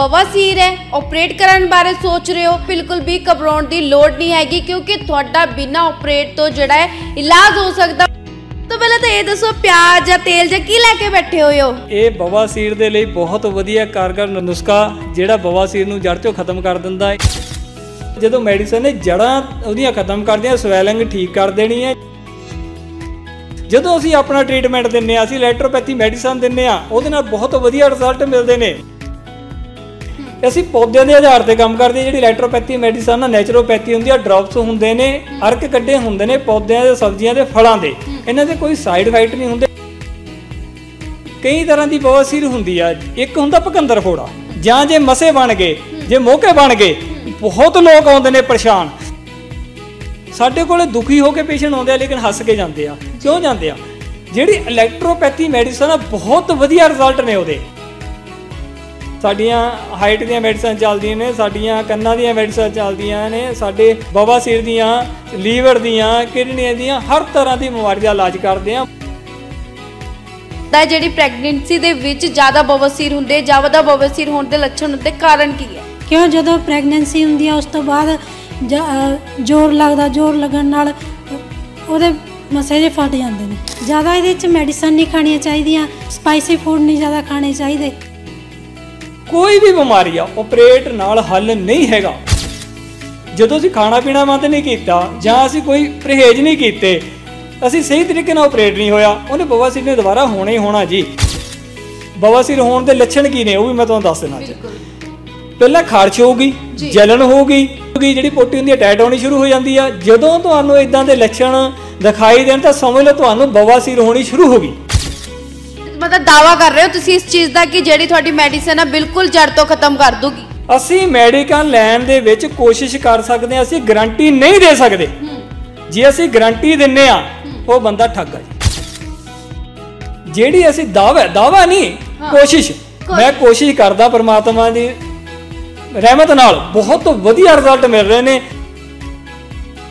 ਬਵਾਸੀਰ ਹੈ ਆਪਰੇਟ ਕਰਨ ਬਾਰੇ ਸੋਚ ਰਹੇ ਹੋ। ਬਿਲਕੁਲ ਵੀ ਘਬਰਾਉਣ ਦੀ ਲੋੜ ਨਹੀਂ ਹੈਗੀ, ਕਿਉਂਕਿ ਤੁਹਾਡਾ ਬਿਨਾ ਆਪਰੇਟ ਤੋਂ ਜਿਹੜਾ ਹੈ, ਇਲਾਜ ਹੋ ਸਕਦਾ। ਤਾਂ ਪਹਿਲਾਂ ਤਾਂ ਇਹ ਦੱਸੋ, ਪਿਆਜ਼ ਜਾਂ ਤੇਲ ਜਾਂ ਕੀ ਲੈ ਕੇ ਬੈਠੇ ਹੋਏ ਹੋ? ਇਹ ਬਵਾਸੀਰ ਦੇ ਲਈ ਬਹੁਤ ਵਧੀਆ ਕਾਰਗਰ ਨੁਸਖਾ, ਜਿਹੜਾ ਬਵਾਸੀਰ ਨੂੰ ਜੜ ਤੋਂ ਖਤਮ ਕਰ ਦਿੰਦਾ ਹੈ। ਜਦੋਂ ਮੈਡੀਸਨ ਨੇ ਜੜਾਂ ਉਹਦੀਆਂ ਖਤਮ ਕਰਦੀਆਂ ਸਵੈਲਿੰਗ ਠੀਕ ਕਰ ਦੇਣੀ ਹੈ। ਜਦੋਂ ਅਸੀਂ ਆਪਣਾ ਟ੍ਰੀਟਮੈਂਟ ਦਿੰਨੇ ਆ ਅਸੀਂ ਇਲੈਕਟ੍ਰੋਪੈਥੀ ਮੈਡੀਸਨ ਦਿੰਨੇ ਆ ਉਹਦੇ ਨਾਲ ਬਹੁਤ ਵਧੀਆ ਰਿਜ਼ਲਟ ਮਿਲਦੇ ਨੇ। ਅਸੀਂ ਪੌਦਿਆਂ ਦੇ ਆਧਾਰ ਤੇ ਕੰਮ ਕਰਦੇ ਹਾਂ। ਜਿਹੜੀ ਇਲੈਕਟ੍ਰੋਪੈਥੀ ਮੈਡੀਸਨ ਆ ਨੈਚੁਰੋਪੈਥੀ ਹੁੰਦੀ ਆ ਡ੍ਰੌਪਸ ਹੁੰਦੇ ਨੇ, ਅਰਕ ਕੱਢੇ ਹੁੰਦੇ ਨੇ ਪੌਦਿਆਂ ਦੇ, ਸਬਜ਼ੀਆਂ ਦੇ, ਫਲਾਂ ਦੇ। ਇਹਨਾਂ ਦੇ ਕੋਈ ਸਾਈਡ ਇਫੈਕਟ ਨਹੀਂ ਹੁੰਦੇ। ਕਈ ਤਰ੍ਹਾਂ ਦੀ ਬਵਾਸੀਰ ਹੁੰਦੀ ਆ। ਇੱਕ ਹੁੰਦਾ ਭਕੰਦਰ ਫੋੜਾ। ਜਾਂ ਜੇ ਮਸੇ ਬਣ ਗਏ, ਜੇ ਮੋਕੇ ਬਣ ਗਏ, ਬਹੁਤ ਲੋਕ ਆਉਂਦੇ ਨੇ ਪਰੇਸ਼ਾਨ। ਸਾਡੇ ਕੋਲੇ ਦੁਖੀ ਹੋ ਕੇ ਪੇਸ਼ੈਂਟ ਆਉਂਦੇ ਆ, ਲੇਕਿਨ ਹੱਸ ਕੇ ਜਾਂਦੇ ਆ। ਕਿਉਂ ਜਾਂਦੇ ਆ? ਜਿਹੜੀ ਇਲੈਕਟ੍ਰੋਪੈਥੀ ਮੈਡੀਸਨ ਆ, ਬਹੁਤ ਵਧੀਆ ਰਿਜ਼ਲਟ ਨੇ ਉਹਦੇ। ਸਾਡੀਆਂ ਹਾਈਟ ਦੀਆਂ ਮੈਡੀਸਨ ਚੱਲਦੀਆਂ ਨੇ ਸਾਡੀਆਂ ਕੰਨਾਂ ਦੀਆਂ ਮੈਡੀਸਨ ਚੱਲਦੀਆਂ ਨੇ ਸਾਡੇ ਬਵਾਸੀਰ ਦੀਆਂ ਲੀਵਰ ਦੀਆਂ ਕਿਡਨੀਆਂ ਦੀਆਂ ਹਰ ਤਰ੍ਹਾਂ ਦੀ ਬਿਮਾਰੀ ਦਾ ਇਲਾਜ ਕਰਦੇ ਆ। ਤਾਂ ਜਿਹੜੀ ਪ੍ਰੈਗਨੈਂਸੀ ਦੇ ਵਿੱਚ ਜ਼ਿਆਦਾ ਬਵਾਸੀਰ ਹੁੰਦੇ ਜ਼ਿਆਦਾ ਬਵਾਸੀਰ ਹੋਣ ਦੇ ਲੱਛਣ ਹੁੰਦੇ ਕਾਰਨ ਕੀ ਹੈ? ਕਿਉਂ? ਜਦੋਂ ਪ੍ਰੈਗਨੈਂਸੀ ਹੁੰਦੀ ਆ ਉਸ ਤੋਂ ਬਾਅਦ ਜ- ਜ਼ੋਰ ਲੱਗਦਾ ਜ਼ੋਰ ਲੱਗਣ ਨਾਲ ਉਹਦੇ ਮਸੇ ਜੇ ਫਟ ਜਾਂਦੇ ਨੇ। ਜ਼ਿਆਦਾ ਇਹਦੇ ਵਿੱਚ ਮੈਡੀਸਨ ਨਹੀਂ ਖਾਣੀਆਂ ਚਾਹੀਦੀਆਂ ਸਪਾਈਸੀ ਫੂਡ ਨਹੀਂ ਜ਼ਿਆਦਾ ਖਾਣੇ ਚਾਹੀਦੇ। ਕੋਈ ਵੀ ਬਿਮਾਰੀ ਆ ਆਪਰੇਟ ਨਾਲ ਹੱਲ ਨਹੀਂ ਹੈਗਾ। ਜਦੋਂ ਅਸੀਂ ਖਾਣਾ ਪੀਣਾ ਬੰਦ ਨਹੀਂ ਕੀਤਾ ਜਾਂ ਅਸੀਂ ਕੋਈ ਪਰਹੇਜ਼ ਨਹੀਂ ਕੀਤੇ ਅਸੀਂ ਸਹੀ ਤਰੀਕੇ ਨਾਲ ਆਪਰੇਟ ਨਹੀਂ ਹੋਇਆ ਉਹਨੇ ਬਵਾਸੀਰ ਨੇ ਦੁਬਾਰਾ ਹੋਣਾ ਹੀ ਹੋਣਾ ਜੀ। ਬਵਾਸੀਰ ਹੋਣ ਦੇ ਲੱਛਣ ਕੀ ਨੇ ਉਹ ਵੀ ਮੈਂ ਤੁਹਾਨੂੰ ਦੱਸ ਦੇਣਾ ਚਾਹੁੰਦਾ ਪਹਿਲਾਂ ਖਾਰਸ਼ ਹੋਊਗੀ ਜਲਨ ਹੋਊਗੀ ਜਿਹੜੀ ਪੋਟੀ ਹੁੰਦੀ ਹੈ ਟੈਟ ਹੋਣੀ ਸ਼ੁਰੂ ਹੋ ਜਾਂਦੀ ਆ। ਜਦੋਂ ਤੁਹਾਨੂੰ ਇਦਾਂ ਦੇ ਲੱਛਣ ਦਿਖਾਈ ਦੇਣ ਤਾਂ ਸਮਝ ਲਓ ਤੁਹਾਨੂੰ ਬਵਾਸੀਰ ਹੋਣੀ ਸ਼ੁਰੂ ਹੋ ਗਈ। ਮਤਲਬ ਦਾਵਾ ਕਰ ਰਹੇ ਹੋ ਤੁਸੀਂ ਇਸ ਚੀਜ਼ ਦਾ ਕਿ ਜਿਹੜੀ ਤੁਹਾਡੀ ਮੈਡੀਸਨ ਹੈ ਬਿਲਕੁਲ ਜੜ ਤੋਂ ਖਤਮ ਕਰ ਦੂਗੀ? ਅਸੀਂ ਮੈਡੀਕਲ ਲੈਣ ਦੇ ਵਿੱਚ ਕੋਸ਼ਿਸ਼ ਕਰ ਸਕਦੇ ਹਾਂ ਅਸੀਂ ਗਾਰੰਟੀ ਨਹੀਂ ਦੇ ਸਕਦੇ। ਜੇ ਅਸੀਂ ਗਾਰੰਟੀ ਦਿੰਨੇ ਆ ਉਹ ਬੰਦਾ ਠੱਗ ਆ ਜੀ। ਜਿਹੜੀ ਅਸੀਂ ਦਾਵਾ ਦਾਵਾ ਨਹੀਂ ਕੋਸ਼ਿਸ਼। ਮੈਂ ਕੋਸ਼ਿਸ਼ ਕਰਦਾ ਪ੍ਰਮਾਤਮਾ ਦੀ ਰਹਿਮਤ ਨਾਲ ਬਹੁਤ ਵਧੀਆ ਰਿਜ਼ਲਟ ਮਿਲ ਰਹੇ ਨੇ।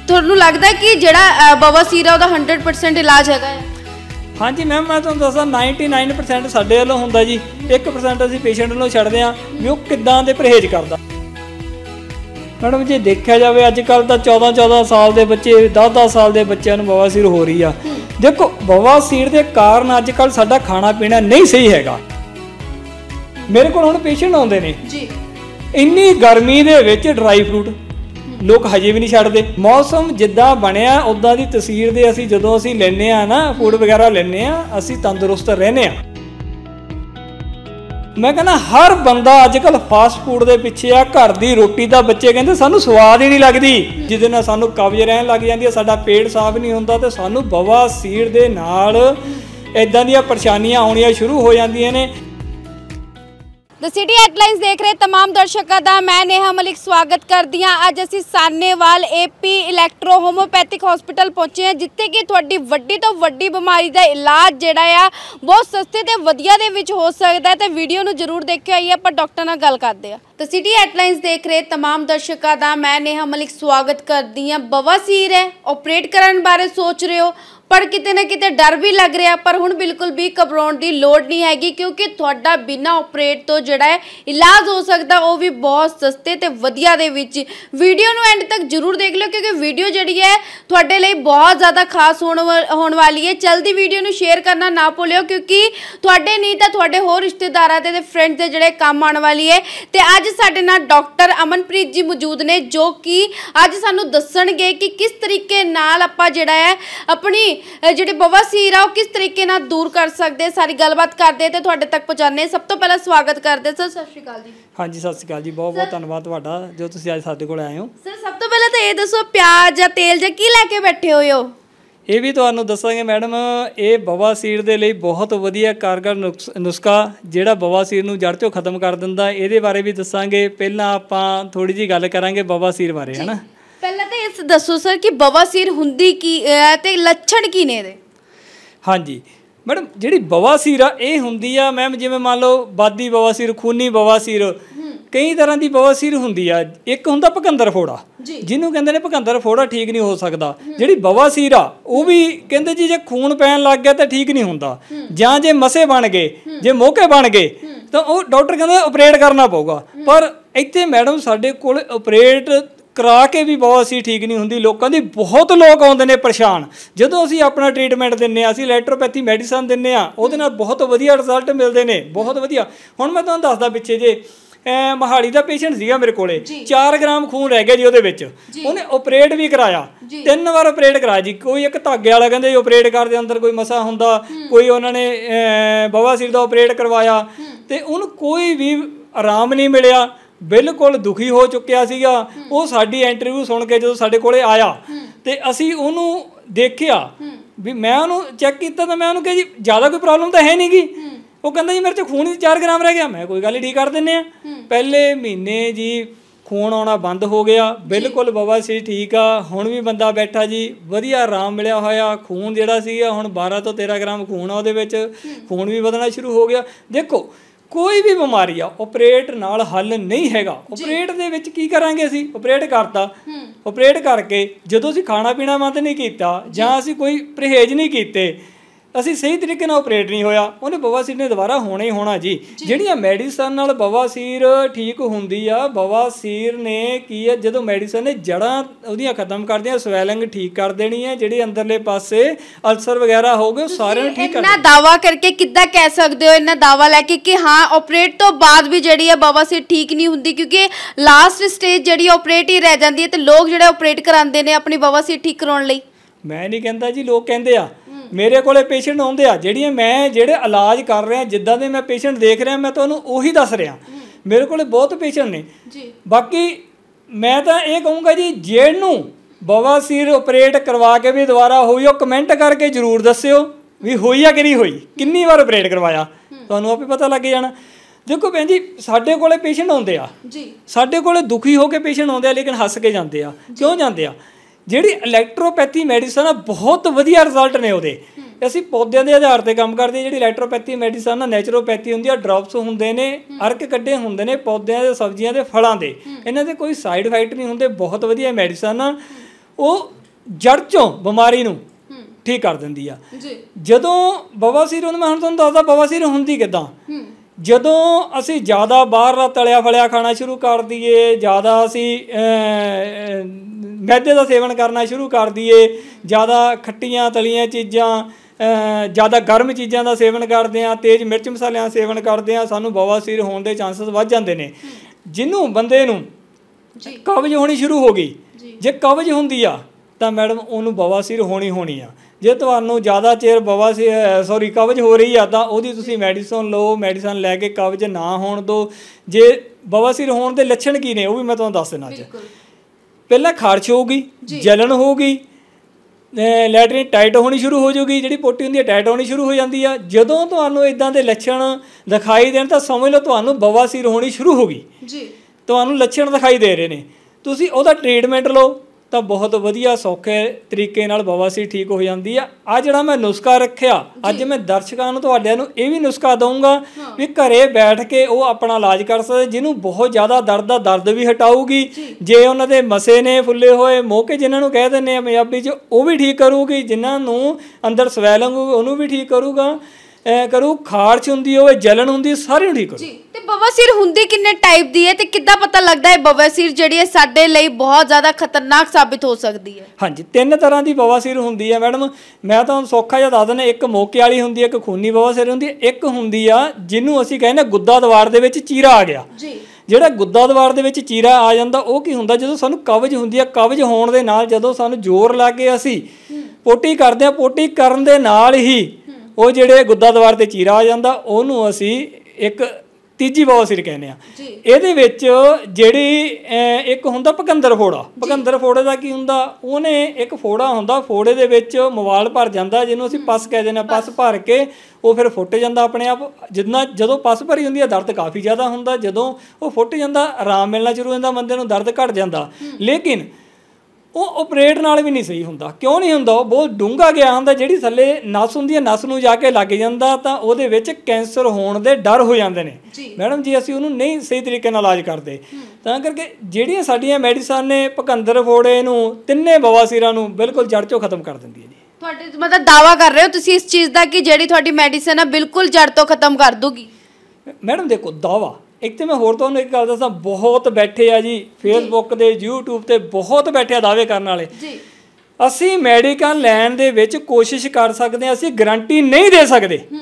ਤੁਹਾਨੂੰ ਲੱਗਦਾ ਹੈ ਕਿ ਜਿਹੜਾ ਬਵਾਸੀਰ ਹੈ ਉਹਦਾ 100% ਇਲਾਜ ਹੈਗਾ ਹੈ? ਹਾਂਜੀ ਮੈਮ ਮੈਂ ਤੁਹਾਨੂੰ ਦੱਸਾਂ 99% ਸਾਡੇ ਵੱਲੋਂ ਹੁੰਦਾ ਜੀ। 1% ਅਸੀਂ ਪੇਸ਼ੈਂਟ ਵੱਲੋਂ ਛੱਡਦੇ ਆ ਵੀ ਉਹ ਕਿੱਦਾਂ ਦੇ ਪਰਹੇਜ਼ ਕਰਦਾ। ਮੈਡਮ ਜੇ ਦੇਖਿਆ ਜਾਵੇ ਅੱਜ ਕੱਲ ਤਾਂ 14 14 ਸਾਲ ਦੇ ਬੱਚੇ 10 10 ਸਾਲ ਦੇ ਬੱਚਿਆਂ ਨੂੰ ਬਵਾਸੀਰ ਹੋ ਰਹੀ ਆ। ਦੇਖੋ ਬਵਾਸੀਰ ਦੇ ਕਾਰਨ ਅੱਜ ਕੱਲ ਸਾਡਾ ਖਾਣਾ ਪੀਣਾ ਨਹੀਂ ਸਹੀ ਹੈਗਾ। ਮੇਰੇ ਕੋਲ ਹੁਣ ਪੇਸ਼ੈਂਟ ਆਉਂਦੇ ਨੇ। ਜੀ। ਇੰਨੀ ਗਰਮੀ ਦੇ ਵਿੱਚ ਡਰਾਈ ਫਰੂਟ ਲੋਕ ਹਜੇ ਵੀ ਨਹੀਂ ਛੱਡਦੇ। ਮੌਸਮ ਜਿੱਦਾਂ ਬਣਿਆ ਉਦਾਂ ਦੀ ਤਸਵੀਰ ਦੇ ਅਸੀਂ ਜਦੋਂ ਅਸੀਂ ਲੈਨੇ ਆ ਨਾ ਫੂਡ ਵਗੈਰਾ ਲੈਨੇ ਆ ਅਸੀਂ ਤੰਦਰੁਸਤ ਰਹਿੰਦੇ ਆ ਮੈਂ ਕਹਿੰਦਾ, ਹਰ ਬੰਦਾ ਅੱਜ ਕੱਲ ਫਾਸਟ ਫੂਡ ਦੇ ਪਿੱਛੇ ਆ, ਘਰ ਦੀ ਰੋਟੀ ਦਾ ਬੱਚੇ ਕਹਿੰਦੇ, ਸਾਨੂੰ ਸਵਾਦ ਹੀ ਨਹੀਂ ਲੱਗਦੀ। ਜਿਹਦੇ ਨਾਲ ਸਾਨੂੰ ਕਬਜ਼ ਰਹਿਣ ਲੱਗ ਜਾਂਦੀ ਹੈ, ਸਾਡਾ ਪੇਟ ਸਾਫ਼ ਨਹੀਂ ਹੁੰਦਾ ਤੇ ਸਾਨੂੰ ਬਵਾਸੀਰ ਦੇ ਨਾਲ ਇਦਾਂ ਦੀਆਂ ਪਰੇਸ਼ਾਨੀਆਂ ਆਉਣੀਆਂ ਸ਼ੁਰੂ ਹੋ ਜਾਂਦੀਆਂ ਨੇ। ਦ ਸਿਟੀ ਹੈਡਲਾਈਨਸ ਦੇਖ ਰਹੇ तमाम ਦਰਸ਼ਕਾਂ ਦਾ ਮੈਂ ਨੇਹਾ ਮਲਿਕ ਸਵਾਗਤ ਕਰਦੀ ਹਾਂ ਅੱਜ ਅਸੀਂ Sahnewal AP electro homoeopathic hospital ਪਹੁੰਚੇ ਹਾਂ ਜਿੱਥੇ ਕਿ ਤੁਹਾਡੀ ਵੱਡੀ ਤੋਂ ਵੱਡੀ ਬਿਮਾਰੀ ਦਾ ਇਲਾਜ ਜਿਹੜਾ ਆ ਬਹੁਤ ਸਸਤੇ ਤੇ ਵਧੀਆ ਦੇ ਵਿੱਚ ਹੋ ਸਕਦਾ ਹੈ ਤੇ ਵੀਡੀਓ ਨੂੰ ਜਰੂਰ ਦੇਖਿਓ ਆਈਏ ਆਪਾਂ ਡਾਕਟਰ ਨਾਲ ਗੱਲ ਕਰਦੇ ਹਾਂ ਦ ਸਿਟੀ ਹੈਡਲਾਈਨਸ ਦੇਖ ਰਹੇ तमाम ਦਰਸ਼ਕਾਂ ਦਾ ਮੈਂ ਨੇਹਾ ਮਲਿਕ ਸਵਾਗਤ ਕਰਦੀ ਹਾਂ ਬਵਾਸੀਰ ਹੈ ਆਪਰੇਟ ਕਰਨ ਬਾਰੇ ਸੋਚ ਰਹੇ ਹੋ ਪਰ ਕਿਤੇ ਨਾ ਕਿਤੇ ਡਰ ਵੀ ਲੱਗ ਰਿਹਾ, ਪਰ ਹੁਣ ਬਿਲਕੁਲ ਵੀ ਘਬਰਾਉਣ ਦੀ ਲੋੜ ਨਹੀਂ ਹੈਗੀ, ਕਿਉਂਕਿ ਤੁਹਾਡਾ ਬਿਨਾ ਆਪਰੇਟ ਤੋਂ ਜਿਹੜਾ ਹੈ, ਇਲਾਜ ਹੋ ਸਕਦਾ, ਉਹ ਵੀ ਬਹੁਤ ਸਸਤੇ ਤੇ ਵਧੀਆ ਦੇ ਵਿੱਚ। ਵੀਡੀਓ ਨੂੰ ਐਂਡ ਤੱਕ ਜਰੂਰ ਦੇਖ ਲਿਓ, ਕਿਉਂਕਿ ਵੀਡੀਓ ਜਿਹੜੀ ਹੈ, ਤੁਹਾਡੇ ਲਈ ਬਹੁਤ ਜ਼ਿਆਦਾ ਖਾਸ ਹੋਣ ਵਾ- ਹੋਣ ਵਾਲੀ ਹੈ। ਜਲਦੀ ਵੀਡੀਓ ਨੂੰ ਸ਼ੇਅਰ ਕਰਨਾ ਨਾ ਭੁੱਲਿਓ, ਕਿਉਂਕਿ ਤੁਹਾਡੇ ਨਹੀਂ ਤਾਂ ਤੁਹਾਡੇ ਹੋਰ ਰਿਸ਼ਤੇਦਾਰਾਂ ਤੇ ਫਰੈਂਡਸ ਦੇ ਜਿਹੜੇ ਕੰਮ ਆਉਣ ਵਾਲੀ ਹੈ। ਤੇ ਅੱਜ ਸਾਡੇ ਨਾਲ ਡਾਕਟਰ ਅਮਨਪ੍ਰੀਤ ਜੀ ਮੌਜੂਦ ਨੇ, ਜੋ ਕਿ ਅੱਜ ਸਾਨੂੰ ਦੱਸਣਗੇ ਕਿ ਕਿਸ ਤਰੀਕੇ ਨਾਲ ਆਪਾਂ ਜਿਹੜਾ ਹੈ, ਆਪਣੀ ਜਿਹੜੀ ਬਵਾਸੀਰ ਆ ਉਹ ਕਿਸ ਤਰੀਕੇ ਨਾਲ ਦੂਰ ਕਰ ਸਕਦੇ। ਸਾਰੀ ਗੱਲਬਾਤ ਕਰਦੇ ਤੇ ਤੁਹਾਡੇ ਤੱਕ ਪਹੁੰਚਾਉਂਦੇ ਸਭ ਤੋਂ ਪਹਿਲਾਂ ਸਵਾਗਤ ਕਰਦੇ ਸਰ ਸਤਿ ਸ਼੍ਰੀ ਅਕਾਲ ਜੀ। ਹਾਂਜੀ ਸਤਿ ਸ਼੍ਰੀ ਅਕਾਲ ਜੀ। ਬਹੁਤ ਬਹੁਤ ਧੰਨਵਾਦ ਤੁਹਾਡਾ ਜੋ ਤੁਸੀਂ ਅੱਜ ਸਾਡੇ ਕੋਲ ਆਏ ਹੋ। ਸਰ ਸਭ ਤੋਂ ਪਹਿਲਾਂ ਤਾਂ ਇਹ ਦੱਸੋ ਪਿਆਜ਼ ਜਾਂ ਤੇਲ ਜਾਂ ਕੀ ਲੈ ਕੇ ਬੈਠੇ ਹੋਏ ਹੋ? ਇਹ ਵੀ ਤੁਹਾਨੂੰ ਦੱਸਾਂਗੇ ਮੈਡਮ ਇਹ ਬਵਾਸੀਰ ਦੇ ਲਈ ਬਹੁਤ ਵਧੀਆ ਕਾਰਗਰ ਨੁਸਖਾ ਜਿਹੜਾ ਬਵਾਸੀਰ ਨੂੰ ਜੜ ਤੋਂ ਖਤਮ ਕਰ ਦਿੰਦਾ। ਇਹਦੇ ਬਾਰੇ ਵੀ ਦੱਸਾਂਗੇ। ਪਹਿਲਾਂ ਆਪਾਂ ਥੋੜੀ ਜੀ ਗੱਲ ਕਰਾਂਗੇ ਬਵਾਸੀਰ ਬਾਰੇ ਹਨਾ? ਦੱਸੋ ਸਰ ਕਿ ਬਵਾਸੀਰ ਹੁੰਦੀ ਕੀ ਹੈ ਤੇ ਲੱਛਣ ਕੀ ਨੇ ਇਹਦੇ? ਹਾਂਜੀ। ਮੈਡਮ ਜਿਹੜੀ ਬਵਾਸੀਰ ਆ ਇਹ ਹੁੰਦੀ ਆ ਮੈਮ ਜਿਵੇਂ ਮੰਨ ਲਓ ਬਾਦੀ ਬਵਾਸੀਰ ਖੂਨੀ ਬਵਾਸੀਰ ਕਈ ਤਰ੍ਹਾਂ ਦੀ ਬਵਾਸੀਰ ਹੁੰਦੀ ਆ। ਇੱਕ ਹੁੰਦਾ ਭਕੰਦਰ ਫੋੜਾ। ਜਿਹਨੂੰ ਕਹਿੰਦੇ ਨੇ ਭਕੰਦਰ ਫੋੜਾ ਠੀਕ ਨਹੀਂ ਹੋ ਸਕਦਾ। ਜਿਹੜੀ ਬਵਾਸੀਰ ਆ ਉਹ ਵੀ ਕਹਿੰਦੇ ਜੀ ਜੇ ਖੂਨ ਪੈਣ ਲੱਗ ਗਿਆ ਤਾਂ ਠੀਕ ਨਹੀਂ ਹੁੰਦਾ। ਜਾਂ ਜੇ ਮਸੇ ਬਣ ਗਏ ਜੇ ਮੋਕੇ ਬਣ ਗਏ ਤਾਂ ਉਹ ਡਾਕਟਰ ਕਹਿੰਦੇ ਆਪਰੇਟ ਕਰਨਾ ਪਊਗਾ। ਪਰ ਇੱਥੇ ਮੈਡਮ ਸਾਡੇ ਕੋਲ ਆਪਰੇਟ ਕਰਾ ਕੇ ਵੀ ਬਹੁਤ ਅਸੀਂ ਠੀਕ ਨਹੀਂ ਹੁੰਦੀ। ਲੋਕਾਂ ਦੀ ਬਹੁਤ ਲੋਕ ਆਉਂਦੇ ਨੇ ਪਰੇਸ਼ਾਨ। ਜਦੋਂ ਅਸੀਂ ਆਪਣਾ ਟ੍ਰੀਟਮੈਂਟ ਦਿੰਨੇ ਆ ਅਸੀਂ ਇਲੈਕਟ੍ਰੋਪੈਥੀ ਮੈਡੀਸਨ ਦਿੰਨੇ ਆ ਉਹਦੇ ਨਾਲ ਬਹੁਤ ਵਧੀਆ ਰਿਜ਼ਲਟ ਮਿਲਦੇ ਨੇ ਬਹੁਤ ਵਧੀਆ। ਹੁਣ ਮੈਂ ਤੁਹਾਨੂੰ ਦੱਸਦਾ ਪਿੱਛੇ ਜੇ ਮਹਾਲੀ ਦਾ ਪੇਸ਼ੈਂਟ ਸੀਗਾ ਮੇਰੇ ਕੋਲੇ। 4 ਗ੍ਰਾਮ ਖੂਨ ਰਹਿ ਗਿਆ ਜੀ ਉਹਦੇ ਵਿੱਚ। ਉਹਨੇ ਆਪਰੇਟ ਵੀ ਕਰਾਇਆ। ਤਿੰਨ ਵਾਰ ਆਪਰੇਟ ਕਰਾਇਆ ਜੀ। ਕੋਈ ਇੱਕ ਧਾਗੇ ਵਾਲਾ ਕਹਿੰਦੇ ਆਪਰੇਟ ਕਰਦੇ ਅੰਦਰ ਕੋਈ ਮਸਾ ਹੁੰਦਾ ਕੋਈ ਉਹਨਾਂ ਨੇ ਬਵਾਸੀਰ ਦਾ ਆਪਰੇਟ ਕਰਵਾਇਆ। ਤੇ ਉਹਨੂੰ ਕੋਈ ਵੀ ਆਰਾਮ ਨਹੀਂ ਮਿਲਿਆ। ਬਿਲਕੁਲ ਦੁਖੀ ਹੋ ਚੁੱਕਿਆ ਸੀਗਾ। ਉਹ ਸਾਡੀ ਇੰਟਰਵਿਊ ਸੁਣ ਕੇ ਜਦੋਂ ਸਾਡੇ ਕੋਲੇ ਆਇਆ ਤੇ ਅਸੀਂ ਉਹਨੂੰ ਦੇਖਿਆ ਵੀ ਮੈਂ ਉਹਨੂੰ ਚੈੱਕ ਕੀਤਾ ਤਾਂ ਮੈਂ ਉਹਨੂੰ ਕਿਹਾ ਜੀ, ਜ਼ਿਆਦਾ ਕੋਈ ਪ੍ਰੋਬਲਮ ਤਾਂ ਹੈ ਨਹੀਂਗੀ ਉਹ ਕਹਿੰਦਾ ਜੀ, ਮੇਰੇ ਚ ਖੂਨ ਹੀ 4 ਗ੍ਰਾਮ ਰਹਿ ਗਿਆ। ਮੈਂ ਕੋਈ ਗੱਲ ਨਹੀਂ ਠੀਕ ਕਰ ਦਿੰਨੇ ਆ। ਪਹਿਲੇ ਮਹੀਨੇ ਜੀ ਖੂਨ ਆਉਣਾ ਬੰਦ ਹੋ ਗਿਆ। ਬਿਲਕੁਲ ਬਾਬਾ ਸੀ ਠੀਕ ਆ। ਹੁਣ ਵੀ ਬੰਦਾ ਬੈਠਾ ਜੀ। ਵਧੀਆ ਆਰਾਮ ਮਿਲਿਆ ਹੋਇਆ। ਖੂਨ ਜਿਹੜਾ ਸੀਗਾ, ਹੁਣ 12 ਤੋਂ 13 ਗ੍ਰਾਮ ਖੂਨ ਆ ਉਹਦੇ ਵਿੱਚ। ਖੂਨ ਵੀ ਵਧਣਾ ਸ਼ੁਰੂ ਹੋ ਗਿਆ। ਦੇਖੋ ਕੋਈ ਵੀ ਬਿਮਾਰੀ ਆ ਆਪਰੇਟ ਨਾਲ ਹੱਲ ਨਹੀਂ ਹੈਗਾ। ਆਪਰੇਟ ਦੇ ਵਿੱਚ ਕੀ ਕਰਾਂਗੇ ਅਸੀਂ? ਆਪਰੇਟ ਕਰਤਾ। ਆਪਰੇਟ ਕਰਕੇ ਜਦੋਂ ਅਸੀਂ ਖਾਣਾ ਪੀਣਾ ਬੰਦ ਨਹੀਂ ਕੀਤਾ ਜਾਂ। ਅਸੀਂ ਕੋਈ ਪਰਹੇਜ਼ ਨਹੀਂ ਕੀਤੇ ਅਸੀਂ ਸਹੀ ਤਰੀਕੇ ਨਾਲ ਆਪਰੇਟ ਨਹੀਂ ਹੋਇਆ। ਉਹਨੇ ਬਵਾਸੀਰ ਨੇ ਦੁਬਾਰਾ ਹੋਣਾ ਹੀ ਹੋਣਾ ਜੀ। ਜਿਹੜੀਆਂ ਮੈਡੀਸਨ ਨਾਲ ਬਵਾਸੀਰ ਠੀਕ ਹੁੰਦੀ ਆ ਬਵਾਸੀਰ ਨੇ ਕੀ ਹੈ ਜਦੋਂ ਮੈਡੀਸਨ ਨੇ ਜੜਾਂ ਉਹਦੀਆਂ ਖਤਮ ਕਰਦੀਆਂ ਸਵੈਲਿੰਗ ਠੀਕ ਕਰ ਦੇਣੀ ਹੈ ਜਿਹੜੇ ਅੰਦਰਲੇ ਪਾਸੇ ਅਲਸਰ ਵਗੈਰਾ ਹੋ ਗਏ ਉਹ ਸਾਰਿਆਂ ਨੂੰ ਠੀਕ ਕਰ ਇੰਨਾ ਦਾਵਾ ਕਰਕੇ ਕਿੱਦਾਂ ਕਹਿ ਸਕਦੇ ਹੋ ਇੰਨਾ ਦਾਵਾ ਲੈ ਕੇ ਕਿ ਹਾਂ ਆਪਰੇਟ ਤੋਂ ਬਾਅਦ ਵੀ ਜਿਹੜੀ ਹੈ ਬਵਾਸੀਰ ਠੀਕ ਨਹੀਂ ਹੁੰਦੀ ਕਿਉਂਕਿ ਲਾਸਟ ਸਟੇਜ ਜਿਹੜੀ ਆਪਰੇਟ ਹੀ ਰਹਿ ਜਾਂਦੀ ਹੈ ਤੇ ਲੋਕ ਜਿਹੜੇ ਆਪਰੇਟ ਕਰਾਉਂਦੇ ਨੇ ਆਪਣੀ ਬਵਾਸੀਰ ਠੀਕ ਕਰਾਉਣ ਲਈ। ਮੈਂ ਨਹੀਂ ਕਹਿੰਦਾ ਜੀ ਲੋਕ ਕਹਿੰਦੇ ਆ। ਮੇਰੇ ਕੋਲੇ ਪੇਸ਼ੈਂਟ ਆਉਂਦੇ ਆ ਜਿਹੜੀਆਂ ਮੈਂ ਜਿਹੜੇ ਇਲਾਜ ਕਰ ਰਿਹਾ ਜਿੱਦਾਂ ਦੇ ਮੈਂ ਪੇਸ਼ੈਂਟ ਦੇਖ ਰਿਹਾ ਮੈਂ ਤੁਹਾਨੂੰ ਉਹੀ ਦੱਸ ਰਿਹਾ। ਮੇਰੇ ਕੋਲੇ ਬਹੁਤ ਪੇਸ਼ੈਂਟ ਨੇ। ਜੀ। ਬਾਕੀ ਮੈਂ ਤਾਂ ਇਹ ਕਹੂੰਗਾ ਜੀ ਜਿਹਨੂੰ ਬਵਾਸੀਰ ਆਪਰੇਟ ਕਰਵਾ ਕੇ ਵੀ ਦੁਬਾਰਾ ਹੋਈ ਉਹ ਕਮੈਂਟ ਕਰਕੇ ਜਰੂਰ ਦੱਸਿਓ ਵੀ ਹੋਈ ਆ ਕਿ ਨਹੀਂ ਹੋਈ। ਕਿੰਨੀ ਵਾਰ ਆਪਰੇਟ ਕਰਵਾਇਆ? ਤੁਹਾਨੂੰ ਆਪੇ ਪਤਾ ਲੱਗ ਜਾਣਾ। ਦੇਖੋ ਭੈਣ ਜੀ ਸਾਡੇ ਕੋਲੇ ਪੇਸ਼ੈਂਟ ਆਉਂਦੇ ਆ। ਜੀ। ਸਾਡੇ ਕੋਲੇ ਦੁਖੀ ਹੋ ਕੇ ਪੇਸ਼ੈਂਟ ਆਉਂਦੇ ਆ ਲੇਕਿਨ ਹੱਸ ਕੇ ਜਾਂਦੇ ਆ। ਕਿਉਂ ਜਾਂਦੇ ਆ? ਜਿਹੜੀ ਇਲੈਕਟ੍ਰੋਪੈਥੀ ਮੈਡੀਸਨ ਆ ਬਹੁਤ ਵਧੀਆ ਰਿਜ਼ਲਟ ਨੇ ਉਹਦੇ। ਅਸੀਂ ਪੌਦਿਆਂ ਦੇ ਆਧਾਰ ਤੇ ਕੰਮ ਕਰਦੇ ਜਿਹੜੀ ਇਲੈਕਟ੍ਰੋਪੈਥੀ ਮੈਡੀਸਨ ਆ ਨੈਚੁਰੋਪੈਥੀ ਹੁੰਦੀ ਆ ਡ੍ਰੌਪਸ ਹੁੰਦੇ ਨੇ ਅਰਕ ਕੱਢੇ ਹੁੰਦੇ ਨੇ ਪੌਦਿਆਂ ਦੇ ਸਬਜ਼ੀਆਂ ਦੇ ਫਲਾਂ ਦੇ। ਇਹਨਾਂ ਦੇ ਕੋਈ ਸਾਈਡ ਇਫੈਕਟ ਨਹੀਂ ਹੁੰਦੇ ਬਹੁਤ ਵਧੀਆ ਮੈਡੀਸਨ ਆ। ਉਹ ਜੜ ਚੋਂ ਬਿਮਾਰੀ ਨੂੰ ਠੀਕ ਕਰ ਦਿੰਦੀ ਆ। ਜਦੋਂ ਬਵਾਸੀਰ ਉਹਨੂੰ ਮੈਂ ਹੁਣ ਤੁਹਾਨੂੰ ਦੱਸਦਾ ਬਵਾਸੀਰ ਹੁੰਦੀ ਕਿਦਾਂ? ਜਦੋਂ ਅਸੀਂ ਜ਼ਿਆਦਾ ਬਾਹਰ ਦਾ ਤਲਿਆ ਫਲਿਆ ਖਾਣਾ ਸ਼ੁਰੂ ਕਰ ਦਈਏ ਜ਼ਿਆਦਾ ਅਸੀਂ ਮੈਦੇ ਦਾ ਸੇਵਨ ਕਰਨਾ ਸ਼ੁਰੂ ਕਰ ਦਈਏ। ਜ਼ਿਆਦਾ ਖੱਟੀਆਂ ਤਲੀਆਂ ਚੀਜ਼ਾਂ ਜ਼ਿਆਦਾ ਗਰਮ ਚੀਜ਼ਾਂ ਦਾ ਸੇਵਨ ਕਰਦੇ ਆ ਤੇਜ਼ ਮਿਰਚ ਮਸਾਲਿਆਂ ਦਾ ਸੇਵਨ ਕਰਦੇ ਆ ਸਾਨੂੰ ਬਵਾਸੀਰ ਹੋਣ ਦੇ ਚਾਂਸਸ ਵੱਧ ਜਾਂਦੇ ਨੇ। ਜਿਹਨੂੰ ਬੰਦੇ ਨੂੰ ਕਬਜ਼ ਹੋਣੀ ਸ਼ੁਰੂ ਹੋ ਗਈ ਜੇ। ਕਬਜ਼ ਹੁੰਦੀ ਆ ਤਾਂ ਮੈਡਮ ਉਹਨੂੰ ਬਵਾਸੀਰ ਹੋਣੀ ਹੋਣੀ ਆ। ਜੇ ਤੁਹਾਨੂੰ ਜ਼ਿਆਦਾ ਚਿਰ ਬਵਾਸੀਰ ਸੌਰੀ ਕਬਜ਼ ਹੋ ਰਹੀ ਆ ਤਾਂ ਉਹਦੀ ਤੁਸੀਂ ਮੈਡੀਸਨ ਲਓ ਮੈਡੀਸਨ ਲੈ ਕੇ ਕਬਜ਼ ਨਾ ਹੋਣ ਦਿਓ। ਜੇ ਬਵਾਸੀਰ ਹੋਣ ਦੇ ਲੱਛਣ ਕੀ ਨੇ ਉਹ ਵੀ ਮੈਂ ਤੁਹਾਨੂੰ ਦੱਸ ਦੇਣਾ ਅੱਜ। ਪਹਿਲਾਂ ਖਾਰਸ਼ ਹੋਊਗੀ ਜਲਨ ਹੋਊਗੀ ਲੈਟਰਿਨ ਟਾਈਟ ਹੋਣੀ ਸ਼ੁਰੂ ਹੋ ਜਾਊਗੀ ਜਿਹੜੀ ਪੋਟੀ ਹੁੰਦੀ ਹੈ ਟਾਈਟ ਹੋਣੀ ਸ਼ੁਰੂ ਹੋ ਜਾਂਦੀ ਆ। ਜਦੋਂ ਤੁਹਾਨੂੰ ਇਦਾਂ ਦੇ ਲੱਛਣ ਦਿਖਾਈ ਦੇਣ ਤਾਂ ਸਮਝ ਲਓ ਤੁਹਾਨੂੰ ਬਵਾਸੀਰ ਹੋਣੀ ਸ਼ੁਰੂ ਹੋ ਗਈ। ਜੀ। ਤੁਹਾਨੂੰ ਲੱਛਣ ਦਿਖਾਈ ਦੇ ਰਹੇ ਨੇ। ਤੁਸੀਂ ਉਹਦਾ ਟ੍ਰੀਟਮੈਂਟ ਲਓ। ਤਾਂ ਬਹੁਤ ਵਧੀਆ ਸੌਖੇ ਤਰੀਕੇ ਨਾਲ ਬਵਾਸੀਰ ਠੀਕ ਹੋ ਜਾਂਦੀ ਆ। ਆ ਜਿਹੜਾ ਮੈਂ ਨੁਸਖਾ ਰੱਖਿਆ ਅੱਜ ਮੈਂ ਦਰਸ਼ਕਾਂ ਨੂੰ ਤੁਹਾਡਿਆਂ ਨੂੰ ਇਹ ਵੀ ਨੁਸਖਾ ਦਊਂਗਾ ਵੀ ਘਰੇ ਬੈਠ ਕੇ ਉਹ ਆਪਣਾ ਇਲਾਜ ਕਰ ਸਕਦੇ ਜਿਹਨੂੰ ਬਹੁਤ ਜ਼ਿਆਦਾ ਦਰਦ ਦਾ ਦਰਦ ਵੀ ਹਟਾਊਗੀ। ਜੇ। ਉਹਨਾਂ ਦੇ ਮਸੇ ਨੇ ਫੁੱਲੇ ਹੋਏ ਮੋਕੇ ਜਿਨ੍ਹਾਂ ਨੂੰ ਕਹਿ ਦਿੰਦੇ ਆ ਪੰਜਾਬੀ 'ਚ ਉਹ ਵੀ ਠੀਕ ਕਰੂਗੀ ਜਿਨ੍ਹਾਂ ਨੂੰ ਅੰਦਰ ਸਵੈਲਿੰਗ ਉਹਨੂੰ ਵੀ ਠੀਕ ਕਰੂਗਾ। ਐ ਕਰੂ ਖਾਰਚ ਹੁੰਦੀ ਹੋਵੇ ਜਲਨ ਹੁੰਦੀ ਸਾਰੀ ਨੂੰ ਠੀਕ ਕਰੂ। ਜੀ ਤੇ ਬਵਾਸੀਰ ਹੁੰਦੀ ਕਿੰਨੇ ਟਾਈਪ ਦੀ ਹੈ ਤੇ ਕਿੱਦਾਂ ਪਤਾ ਲੱਗਦਾ ਹੈ ਬਵਾਸੀਰ ਜਿਹੜੀ ਹੈ ਸਾਡੇ ਲਈ ਬਹੁਤ ਜ਼ਿਆਦਾ ਖਤਰਨਾਕ ਸਾਬਿਤ ਹੋ ਸਕਦੀ ਹੈ? ਹਾਂਜੀ ਤਿੰਨ ਤਰ੍ਹਾਂ ਦੀ ਬਵਾਸੀਰ ਹੁੰਦੀ ਹੈ ਮੈਡਮ। ਮੈਂ ਤੁਹਾਨੂੰ ਸੌਖਾ ਜਿਹਾ ਦੱਸ ਦਿੰਦਾ ਇੱਕ ਮੋਕੇ ਵਾਲੀ ਹੁੰਦੀ ਹੈ ਇੱਕ ਖੂਨੀ ਬਵਾਸੀਰ ਹੁੰਦੀ ਹੈ। ਇੱਕ ਹੁੰਦੀ ਆ ਜਿਹਨੂੰ ਅਸੀਂ ਕਹਿੰਦੇ ਹਾਂ ਗੁੱਦਾ ਦਵਾਰ ਦੇ ਵਿੱਚ ਚੀਰਾ ਆ ਗਿਆ। ਜੀ। ਜਿਹੜਾ ਗੁੱਦਾ ਦਵਾਰ ਦੇ ਵਿੱਚ ਚੀਰਾ ਆ ਜਾਂਦਾ ਉਹ ਕੀ ਹੁੰਦਾ ਜਦੋਂ ਸਾਨੂੰ ਕਬਜ਼ ਹੁੰਦੀ ਆ ਕਬਜ਼ ਹੋਣ ਦੇ ਨਾਲ ਜਦੋਂ ਸਾਨੂੰ ਜ਼ੋਰ ਲਾ ਕੇ ਅਸੀਂ ਪੋਟੀ ਕਰਦੇ ਆ ਪੋਟੀ ਕਰਨ ਦੇ ਨਾਲ ਹੀ ਉਹ ਜਿਹੜੇ ਗੁੱਦਾ ਦਵਾਰ ਤੇ ਚੀਰਾ ਆ ਜਾਂਦਾ ਉਹਨੂੰ ਅਸੀਂ ਇੱਕ ਤੀਜੀ ਬਵਾਸੀਰ ਕਹਿੰਦੇ ਆ। ਇਹਦੇ ਵਿੱਚ ਜਿਹੜੀ ਇੱਕ ਹੁੰਦਾ ਪਕੰਦਰ ਫੋੜਾ। ਪਕੰਦਰ ਫੋੜੇ ਦਾ ਕੀ ਹੁੰਦਾ? ਉਹਨੇ ਇੱਕ ਫੋੜਾ ਹੁੰਦਾ ਫੋੜੇ ਦੇ ਵਿੱਚ ਮਵਾਲ ਭਰ ਜਾਂਦਾ ਜਿਹਨੂੰ ਅਸੀਂ ਪਸ ਕਹਿ ਦਿੰਦੇ ਆ। ਪਸ ਭਰ ਕੇ ਉਹ ਫਿਰ ਫੁੱਟ ਜਾਂਦਾ ਆਪਣੇ ਆਪ। ਜਿੰਨਾ ਜਦੋਂ ਪਸ ਭਰੀ ਹੁੰਦੀ ਆ ਦਰਦ ਕਾਫੀ ਜ਼ਿਆਦਾ ਹੁੰਦਾ। ਜਦੋਂ ਉਹ ਫੁੱਟ ਜਾਂਦਾ ਆਰਾਮ ਮਿਲਣਾ ਸ਼ੁਰੂ ਹੋ ਜਾਂਦਾ ਬੰਦੇ ਨੂੰ ਦਰਦ ਘਟ ਜਾਂਦਾ। ਲੇਕਿਨ ਉਹ ਆਪਰੇਟ ਨਾਲ ਵੀ ਨਹੀਂ ਸਹੀ ਹੁੰਦਾ। ਕਿਉਂ ਨਹੀਂ ਹੁੰਦਾ? ਉਹ ਬਹੁਤ ਡੂੰਘਾ ਗਿਆ ਹੁੰਦਾ ਜਿਹੜੀ ਥੱਲੇ ਨਸ ਹੁੰਦੀ ਹੈ ਨਸ ਨੂੰ ਜਾ ਕੇ ਲੱਗ ਜਾਂਦਾ ਤਾਂ ਉਹਦੇ ਵਿੱਚ ਕੈਂਸਰ ਹੋਣ ਦੇ ਡਰ ਹੋ ਜਾਂਦੇ ਨੇ। ਮੈਡਮ ਜੀ ਅਸੀਂ ਉਹਨੂੰ ਨਹੀਂ ਸਹੀ ਤਰੀਕੇ ਨਾਲ ਇਲਾਜ ਕਰਦੇ। ਤਾਂ ਕਰਕੇ ਜਿਹੜੀਆਂ ਸਾਡੀਆਂ ਮੈਡੀਸਨ ਨੇ ਭਕੰਦਰ ਫੋੜੇ ਨੂੰ ਤਿੰਨੇ ਬਵਾਸੀਰਾਂ ਨੂੰ ਬਿਲਕੁਲ ਜੜ ਚੋਂ ਖਤਮ ਕਰ ਦਿੰਦੀ ਹੈ ਜੀ। ਤੁਹਾਡੇ ਮਤਲਬ ਦਾਵਾ ਕਰ ਰਹੇ ਹੋ ਤੁਸੀਂ ਇਸ ਚੀਜ਼ ਦਾ ਕਿ ਜਿਹੜੀ ਤੁਹਾਡੀ ਮੈਡੀਸਨ ਆ ਬਿਲਕੁਲ ਜੜ ਤੋਂ ਖਤਮ ਕਰ ਦੂਗੀ? ਮੈਡਮ ਦੇਖੋ ਦਾਵਾ ਇੱਕ ਤੇ ਮੈਂ ਹੋਰ ਤੁਹਾਨੂੰ ਇੱਕ ਗੱਲ ਦੱਸਾਂ ਬਹੁਤ ਬੈਠੇ ਆ ਜੀ ਫੇਸਬੁੱਕ ਤੇ YouTube ਤੇ ਬਹੁਤ ਬੈਠੇ ਆ ਦਾਅਵੇ ਕਰਨ ਵਾਲੇ। ਜੀ। ਅਸੀਂ ਮੈਡੀਕਲ ਲੈਣ ਦੇ ਵਿੱਚ ਕੋਸ਼ਿਸ਼ ਕਰ ਸਕਦੇ ਹਾਂ ਅਸੀਂ ਗਾਰੰਟੀ ਨਹੀਂ ਦੇ ਸਕਦੇ। ਹੂੰ।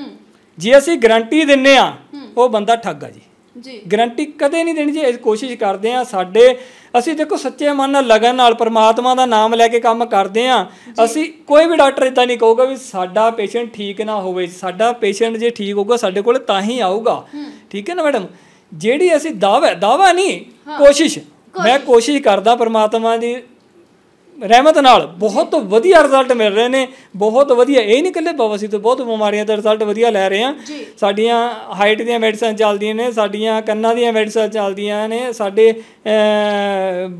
ਜੇ ਅਸੀਂ ਗਾਰੰਟੀ ਦਿੰਨੇ ਆ ਉਹ ਬੰਦਾ ਠੱਗ ਆ ਜੀ। ਜੀ। ਗਾਰੰਟੀ ਕਦੇ ਨਹੀਂ ਦੇਣੀ ਜੀ ਕੋਸ਼ਿਸ਼ ਕਰਦੇ ਆ ਸਾਡੇ ਅਸੀਂ ਦੇਖੋ ਸੱਚੇ ਮਨ ਨਾਲ ਲਗਨ ਨਾਲ ਪਰਮਾਤਮਾ ਦਾ ਨਾਮ ਲੈ ਕੇ ਕੰਮ ਕਰਦੇ ਆ ਅਸੀਂ ਕੋਈ ਵੀ ਡਾਕਟਰ ਇਦਾਂ ਨਹੀਂ ਕਹੂਗਾ ਵੀ ਸਾਡਾ ਪੇਸ਼ੈਂਟ ਠੀਕ ਨਾ ਹੋਵੇ ਸਾਡਾ ਪੇਸ਼ੈਂਟ ਜੇ ਠੀਕ ਹੋਊਗਾ ਸਾਡੇ ਕੋਲ ਤਾਂ ਹੀ ਆਊਗਾ। ਠੀਕ ਹੈ ਨਾ ਮੈਡਮ? ਜਿਹੜੀ ਅਸੀਂ ਦਾਵਾ ਦਾਵਾ ਨਹੀਂ ਕੋਸ਼ਿਸ਼। ਮੈਂ ਕੋਸ਼ਿਸ਼ ਕਰਦਾ ਪਰਮਾਤਮਾ ਦੀ ਰਹਿਮਤ ਨਾਲ ਬਹੁਤ ਵਧੀਆ ਰਿਜ਼ਲਟ ਮਿਲ ਰਹੇ ਨੇ ਬਹੁਤ ਵਧੀਆ ਇਹ ਨਹੀਂ ਇਕੱਲੇ ਬਵਾਸੀਰ ਤੋਂ ਬਹੁਤ ਬਿਮਾਰੀਆਂ ਦਾ ਰਿਜ਼ਲਟ ਵਧੀਆ ਲੈ ਰਹੇ ਆ। ਸਾਡੀਆਂ ਹਾਈਟ ਦੀਆਂ ਮੈਡੀਸਨ ਚੱਲਦੀਆਂ ਨੇ ਸਾਡੀਆਂ ਕੰਨਾਂ ਦੀਆਂ ਮੈਡੀਸਨ ਚੱਲਦੀਆਂ ਨੇ ਸਾਡੇ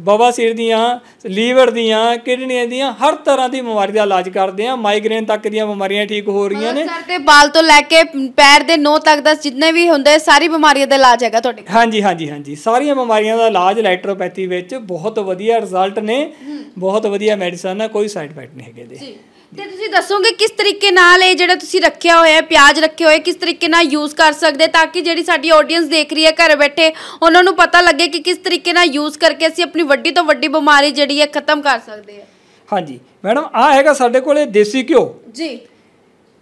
ਬਵਾਸੀਰ ਦੀਆਂ ਲੀਵਰ ਦੀਆਂ ਕਿਡਨੀਆਂ ਦੀਆਂ ਹਰ ਤਰ੍ਹਾਂ ਦੀ ਬਿਮਾਰੀ ਦਾ ਇਲਾਜ ਕਰਦੇ ਆ। ਮਾਈਗ੍ਰੇਨ ਤੱਕ ਦੀਆਂ ਬਿਮਾਰੀਆਂ ਠੀਕ ਹੋ ਰਹੀਆਂ ਨੇ। ਸਰ ਤੇ ਬਾਲ ਤੋਂ ਲੈ ਕੇ ਪੈਰ ਦੇ ਨੋਹ ਤੱਕ ਦਾ ਜਿੰਨੇ ਵੀ ਹੁੰਦੇ ਸਾਰੀ ਬਿਮਾਰੀਆਂ ਦਾ ਇਲਾਜ ਹੈਗਾ ਤੁਹਾਡੇ ਕੋਲ। ਹਾਂਜੀ ਹਾਂਜੀ ਹਾਂਜੀ। ਸਾਰੀਆਂ ਬਿਮਾਰੀਆਂ ਦਾ ਇਲਾਜ ਇਲੈਕਟ੍ਰੋਪੈਥੀ ਵਿੱਚ ਬਹੁਤ ਵਧੀਆ ਰਿਜ਼ਲਟ ਨੇ। ਬਹੁਤ ਵਧੀਆ ਮੈਡੀਸਨ ਹੈ ਕੋਈ ਸਾਈਡ ਇਫੈਕਟ ਨਹੀਂ ਹੈਗੇ ਦੇ ਜੀ। ਤੇ ਤੁਸੀਂ ਦੱਸੋਗੇ ਕਿਸ ਤਰੀਕੇ ਨਾਲ ਇਹ ਜਿਹੜਾ ਤੁਸੀਂ ਰੱਖਿਆ ਹੋਇਆ ਹੈ ਪਿਆਜ਼ ਰੱਖੇ ਹੋਏ ਕਿਸ ਤਰੀਕੇ ਨਾਲ ਯੂਜ਼ ਕਰ ਸਕਦੇ ਤਾਂ ਕਿ ਜਿਹੜੀ ਸਾਡੀ ਆਡੀਅנס ਦੇਖ ਰਹੀ ਹੈ ਘਰ ਬੈਠੇ ਉਹਨਾਂ ਨੂੰ ਪਤਾ ਲੱਗੇ ਕਿ ਕਿਸ ਤਰੀਕੇ ਨਾਲ ਯੂਜ਼ ਕਰਕੇ ਅਸੀਂ ਆਪਣੀ ਵੱਡੀ ਤੋਂ ਵੱਡੀ ਬਿਮਾਰੀ ਜਿਹੜੀ ਹੈ ਖਤਮ ਕਰ ਸਕਦੇ ਹਾਂ। ਹਾਂਜੀ। ਮੈਡਮ ਆ ਹੈਗਾ ਸਾਡੇ ਕੋਲੇ ਦੇਸੀ ਘਿਓ। ਜੀ।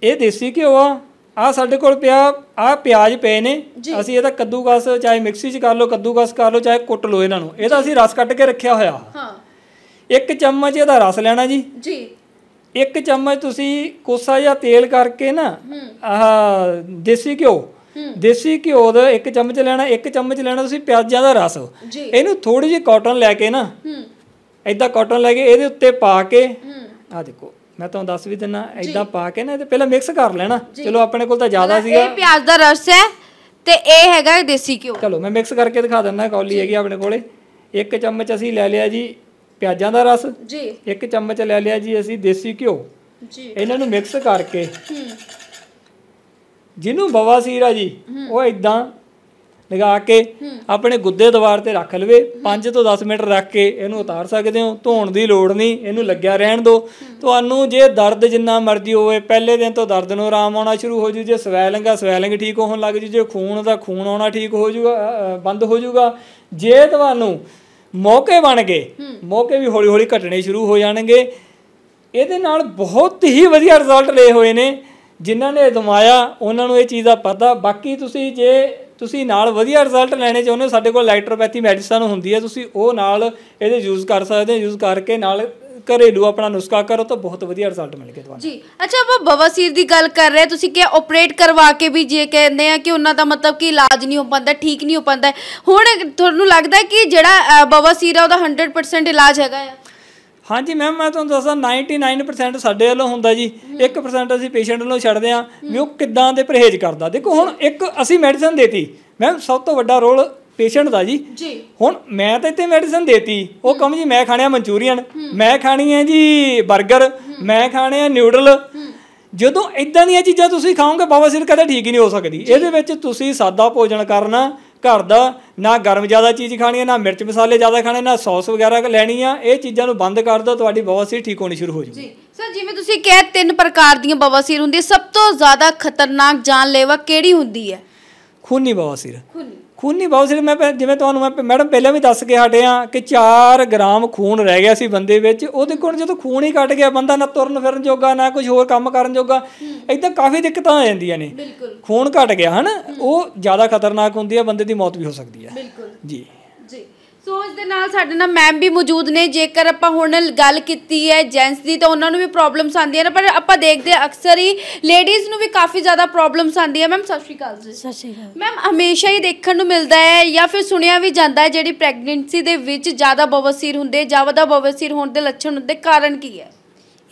ਇਹ ਦੇਸੀ ਘਿਓ ਆ ਆ ਸਾਡੇ ਕੋਲ ਪਿਆ ਆ ਪਿਆਜ਼ ਪਏ ਨੇ। ਅਸੀਂ ਇਹਦਾ ਕੱਦੂਕਸ ਚਾਹੇ ਮਿਕਸੀ 'ਚ ਕਰ ਲਓ ਕੱਦੂਕਸ ਕਰ ਲਓ ਚਾਹੇ ਕੁੱਟ ਲਓ ਇਹਨਾਂ ਨੂੰ। ਇਹਦਾ ਅਸੀਂ ਰਸ ਕੱਢ ਕੇ ਰੱਖਿਆ ਹੋਇਆ। ਹਾਂ। ਇੱਕ ਚਮਚ ਇਹਦਾ ਰਸ ਲੈਣਾ ਜੀ। ਜੀ। ਇੱਕ ਚਮਚ ਤੁਸੀਂ ਕੋਸਾ ਜਾਂ ਤੇਲ ਕਰਕੇ ਨਾ ਆਹ ਦੇਸੀ ਘਿਓ। ਦੇਸੀ ਘਿਓ ਦਾ ਇੱਕ ਚਮਚ ਲੈਣਾ ਇੱਕ ਚਮਚ ਲੈਣਾ ਤੁਸੀਂ ਪਿਆਜ਼ਾਂ ਦਾ ਰਸ। ਇਹਨੂੰ ਥੋੜੀ ਜਿਹੀ ਕਾਟਨ ਲੈ ਕੇ ਨਾ ਏਦਾਂ ਕਾਟਨ ਲੈ ਕੇ ਇਹਦੇ ਉੱਤੇ ਪਾ ਕੇ ਆ ਦੇਖੋ ਮੈਂ ਤੁਹਾਨੂੰ ਦੱਸ ਵੀ ਦਿੰਨਾ ਏਦਾਂ ਪਾ ਕੇ ਨਾ ਇਹਦੇ ਪਹਿਲਾਂ ਮਿਕਸ ਕਰ ਲੈਣਾ। ਚਲੋ ਆਪਣੇ ਕੋਲ ਤਾਂ ਜ਼ਿਆਦਾ ਸੀਗਾ। ਇਹ ਪਿਆਜ਼ ਦਾ ਰਸ ਹੈ ਤੇ ਇਹ ਹੈਗਾ ਦੇਸੀ ਘਿਓ। ਚਲੋ ਮੈਂ ਮਿਕਸ ਕਰਕੇ ਦਿਖਾ ਦਿੰਦਾ ਕੌਲੀ ਹੈਗੀ ਆਪਣੇ ਕੋਲੇ। ਇੱਕ ਚਮਚ ਅਸੀਂ ਲੈ ਲਿਆ ਜੀ ਪਿਆਜ਼ਾਂ ਦਾ ਰਸ? ਜੀ। ਇੱਕ ਚਮਚ ਲੈ ਲਿਆ ਜੀ ਅਸੀਂ ਦੇਸੀ ਘਿਓ। ਜੀ। ਇਹਨਾਂ ਨੂੰ ਮਿਕਸ ਕਰਕੇ। ਹੂੰ। ਜਿਹਨੂੰ ਬਵਾਸੀਰ ਆ ਜੀ ਉਹ ਇਦਾਂ ਲਗਾ ਕੇ ਆਪਣੇ ਗੁੱਦੇ ਦੀਵਾਰ ਤੇ ਰੱਖ ਲਵੇ। 5 ਤੋਂ 10 ਮਿੰਟ ਰੱਖ ਕੇ ਇਹਨੂੰ ਉਤਾਰ ਸਕਦੇ ਹੋ। ਧੋਣ ਦੀ ਲੋੜ ਨਹੀਂ ਇਹਨੂੰ ਲੱਗਿਆ ਰਹਿਣ ਦਿਓ। ਤੁਹਾਨੂੰ ਜੇ ਦਰਦ ਜਿੰਨਾ ਮਰਜ਼ੀ ਹੋਵੇ ਪਹਿਲੇ ਦਿਨ ਤੋਂ ਦਰਦ ਨੂੰ ਆਰਾਮ ਆਉਣਾ ਸ਼ੁਰੂ ਹੋ ਜੂ। ਜੇ ਸਵੈਲਿੰਗ ਆ ਸਵੈਲਿੰਗ ਠੀਕ ਹੋਣ ਲੱਗ ਜੂ। ਜੇ ਖੂਨ ਦਾ ਖੂਨ ਆਉਣਾ ਠੀਕ ਹੋ ਜੂਗਾ ਬੰਦ ਹੋ ਜੂਗਾ। ਜੇ ਤੁਹਾਨੂੰ ਮੌਕੇ ਬਣ ਗਏ। ਮੌਕੇ ਵੀ ਹੌਲੀ ਹੌਲੀ ਘਟਣੇ ਸ਼ੁਰੂ ਹੋ ਜਾਣਗੇ। ਇਹਦੇ ਨਾਲ ਬਹੁਤ ਹੀ ਵਧੀਆ ਰਿਜ਼ਲਟ ਲਏ ਹੋਏ ਨੇ। ਜਿਨ੍ਹਾਂ ਨੇ ਅਜ਼ਮਾਇਆ ਉਹਨਾਂ ਨੂੰ ਇਹ ਚੀਜ਼ ਦਾ ਪਤਾ। ਬਾਕੀ ਤੁਸੀਂ ਜੇ ਤੁਸੀਂ ਨਾਲ ਵਧੀਆ ਰਿਜ਼ਲਟ ਲੈਣੇ ਚਾਹੁੰਦੇ ਹੋ ਸਾਡੇ ਕੋਲ ਇਲੈਕਟ੍ਰੋਪੈਥੀ ਮੈਡੀਸਨ ਹੁੰਦੀ ਹੈ। ਤੁਸੀਂ ਉਹ ਨਾਲ ਇਹਦੇ ਯੂਜ਼ ਕਰ ਸਕਦੇ ਹੋ। ਯੂਜ਼ ਕਰਕੇ ਨਾਲ ਘਰੇਲੂ ਆਪਣਾ ਨੁਸਖਾ ਕਰੋ ਤਾਂ ਬਹੁਤ ਵਧੀਆ ਰਿਜ਼ਲਟ ਮਿਲਣਗੇ ਤੁਹਾਨੂੰ। ਜੀ ਅੱਛਾ ਆਪਾਂ ਬਵਾਸੀਰ ਦੀ ਗੱਲ ਕਰ ਰਹੇ ਤੁਸੀਂ ਕਿ ਆਪਰੇਟ ਕਰਵਾ ਕੇ ਵੀ ਜੇ ਕਹਿੰਦੇ ਆ ਕਿ ਉਹਨਾਂ ਦਾ ਮਤਲਬ ਕਿ ਇਲਾਜ ਨਹੀਂ ਹੋ ਪਾਉਂਦਾ ਠੀਕ ਨਹੀਂ ਹੋ ਪਾਉਂਦਾ। ਹੁਣ ਤੁਹਾਨੂੰ ਲੱਗਦਾ ਕਿ ਜਿਹੜਾ ਬਵਾਸੀਰ ਆ ਉਹਦਾ 100% ਇਲਾਜ ਹੈਗਾ ਆ? ਹਾਂਜੀ ਮੈਮ ਮੈਂ ਤੁਹਾਨੂੰ ਦੱਸਾਂ 99% ਸਾਡੇ ਵੱਲੋਂ ਹੁੰਦਾ ਜੀ। 1% ਅਸੀਂ ਪੇਸ਼ੈਂਟ ਵੱਲੋਂ ਛੱਡਦੇ ਹਾਂ ਵੀ ਉਹ ਕਿੱਦਾਂ ਦੇ ਪਰਹੇਜ਼ ਕਰਦਾ। ਦੇਖੋ ਹੁਣ ਇੱਕ ਅਸੀਂ ਮੈਡੀਸਨ ਦੇਤੀ। ਮੈਮ ਸਭ ਤੋਂ ਵੱਡਾ ਰੋਲ ਪੇਸ਼ੈਂਟ ਦਾ ਜੀ। ਜੀ। ਹੁਣ ਮੈਂ ਤਾਂ ਇੱਥੇ ਮੈਡੀਸਨ ਦੇਤੀ। ਉਹ ਕਹਮ ਜੀ ਮੈਂ ਖਾਣੇ ਆ ਮਨਚੂਰੀਅਨ ਮੈਂ ਖਾਣੀ ਹੈ ਜੀ 버ਗਰ ਮੈਂ ਖਾਣੇ ਆ ਨਿਊਡਲ ਜਦੋਂ ਇਦਾਂ ਦੀਆਂ ਚੀਜ਼ਾਂ ਤੁਸੀਂ ਖਾਓਗੇ ਬਵਾਸੀਰ ਕਦੇ ਠੀਕ ਹੀ ਨਹੀਂ ਹੋ ਸਕਦੀ। ਇਹਦੇ ਵਿੱਚ ਤੁਸੀਂ ਸਾਦਾ ਭੋਜਨ ਕਰਨਾ ਘਰ ਦਾ ਨਾ ਗਰਮ ਜ਼ਿਆਦਾ ਚੀਜ਼ ਖਾਣੀ ਹੈ ਨਾ ਮਿਰਚ ਮਸਾਲੇ ਜ਼ਿਆਦਾ ਖਾਣੇ ਨਾ ਸੌਸ ਵਗੈਰਾ ਲੈਣੀ ਆ। ਇਹ ਚੀਜ਼ਾਂ ਨੂੰ ਬੰਦ ਕਰ ਦਿਓ ਤੁਹਾਡੀ ਬਵਾਸੀਰ ਠੀਕ ਹੋਣੀ ਸ਼ੁਰੂ ਹੋ ਜੂਗੀ ਜੀ। ਸਰ ਜਿਵੇਂ ਤੁਸੀਂ ਕਿਹਾ ਤਿੰਨ ਪ੍ਰਕਾਰ ਦੀਆਂ ਬਵਾਸੀਰ ਹੁੰਦੀ ਸਭ ਤੋਂ ਜ਼ਿਆਦਾ ਖਤਰਨਾਕ ਜਾਨਲੇਵਾ ਕਿਹੜੀ ਹੁੰਦੀ ਹੈ? ਖੂਨੀ ਬਵਾਸੀਰ ਖੂਨੀ। ਖੂਨੀ ਬਵਾਸੀਰ ਮੈਂ ਪਹਿ- ਜਿਵੇਂ ਤੁਹਾਨੂੰ ਮੈਂ ਮੈਡਮ ਪਹਿਲਾਂ ਵੀ ਦੱਸ ਕੇ ਹਟੇ ਆ ਕਿ 4 ਗ੍ਰਾਮ ਖੂਨ ਰਹਿ ਗਿਆ ਸੀ ਬੰਦੇ ਵਿੱਚ ਉਹਦੇ ਕੋਲ ਜਦੋਂ ਖੂਨ ਹੀ ਘਟ ਗਿਆ ਬੰਦਾ ਨਾ ਤੁਰਨ ਫਿਰਨ ਜੋਗਾ ਨਾ ਕੁਝ ਹੋਰ ਕੰਮ ਕਰਨ ਜੋਗਾ ਇਦਾਂ ਕਾਫੀ ਦਿੱਕਤਾਂ ਆ ਜਾਂਦੀਆਂ ਨੇ। ਖੂਨ ਘਟ ਗਿਆ ਹਨ? ਉਹ ਜ਼ਿਆਦਾ ਖਤਰਨਾਕ ਹੁੰਦੀ ਹੈ ਬੰਦੇ ਦੀ ਮੌਤ ਵੀ ਹੋ ਸਕਦੀ ਹੈ। ਬਿਲਕੁਲ। ਜੀ। ਸੋ ਇਸ ਦੇ ਨਾਲ ਸਾਡੇ ਨਾਲ ਮੈਮ ਵੀ ਮੌਜੂਦ ਨੇ। ਜੇਕਰ ਆਪਾਂ ਹੁਣ ਗੱਲ ਕੀਤੀ ਹੈ ਜੈਂਟਸ ਦੀ ਤਾਂ ਉਹਨਾਂ ਨੂੰ ਵੀ ਪ੍ਰੋਬਲਮਸ ਆਉਂਦੀਆਂ ਨੇ ਪਰ ਆਪਾਂ ਦੇਖਦੇ ਹਾਂ ਅਕਸਰ ਹੀ ਲੇਡੀਜ਼ ਨੂੰ ਵੀ ਕਾਫੀ ਜ਼ਿਆਦਾ ਪ੍ਰੋਬਲਮਸ ਆਉਂਦੀਆਂ। ਮੈਮ ਸਤਿ ਸ਼੍ਰੀ ਅਕਾਲ ਜੀ। ਸਤਿ ਸ਼੍ਰੀ ਅਕਾਲ। ਮੈਮ ਹਮੇਸ਼ਾ ਹੀ ਦੇਖਣ ਨੂੰ ਮਿਲਦਾ ਹੈ ਜਾਂ ਫਿਰ ਸੁਣਿਆ ਵੀ ਜਾਂਦਾ ਹੈ ਜਿਹੜੀ ਪ੍ਰੈਗਨੈਂਸੀ ਦੇ ਵਿੱਚ ਜ਼ਿਆਦਾ ਬਵਾਸੀਰ ਹੁੰਦੇ ਜ਼ਿਆਦਾ ਬਵਾਸੀਰ ਹੋਣ ਦੇ ਲੱਛਣ ਹੁੰਦੇ ਕਾਰਨ ਕੀ ਹੈ?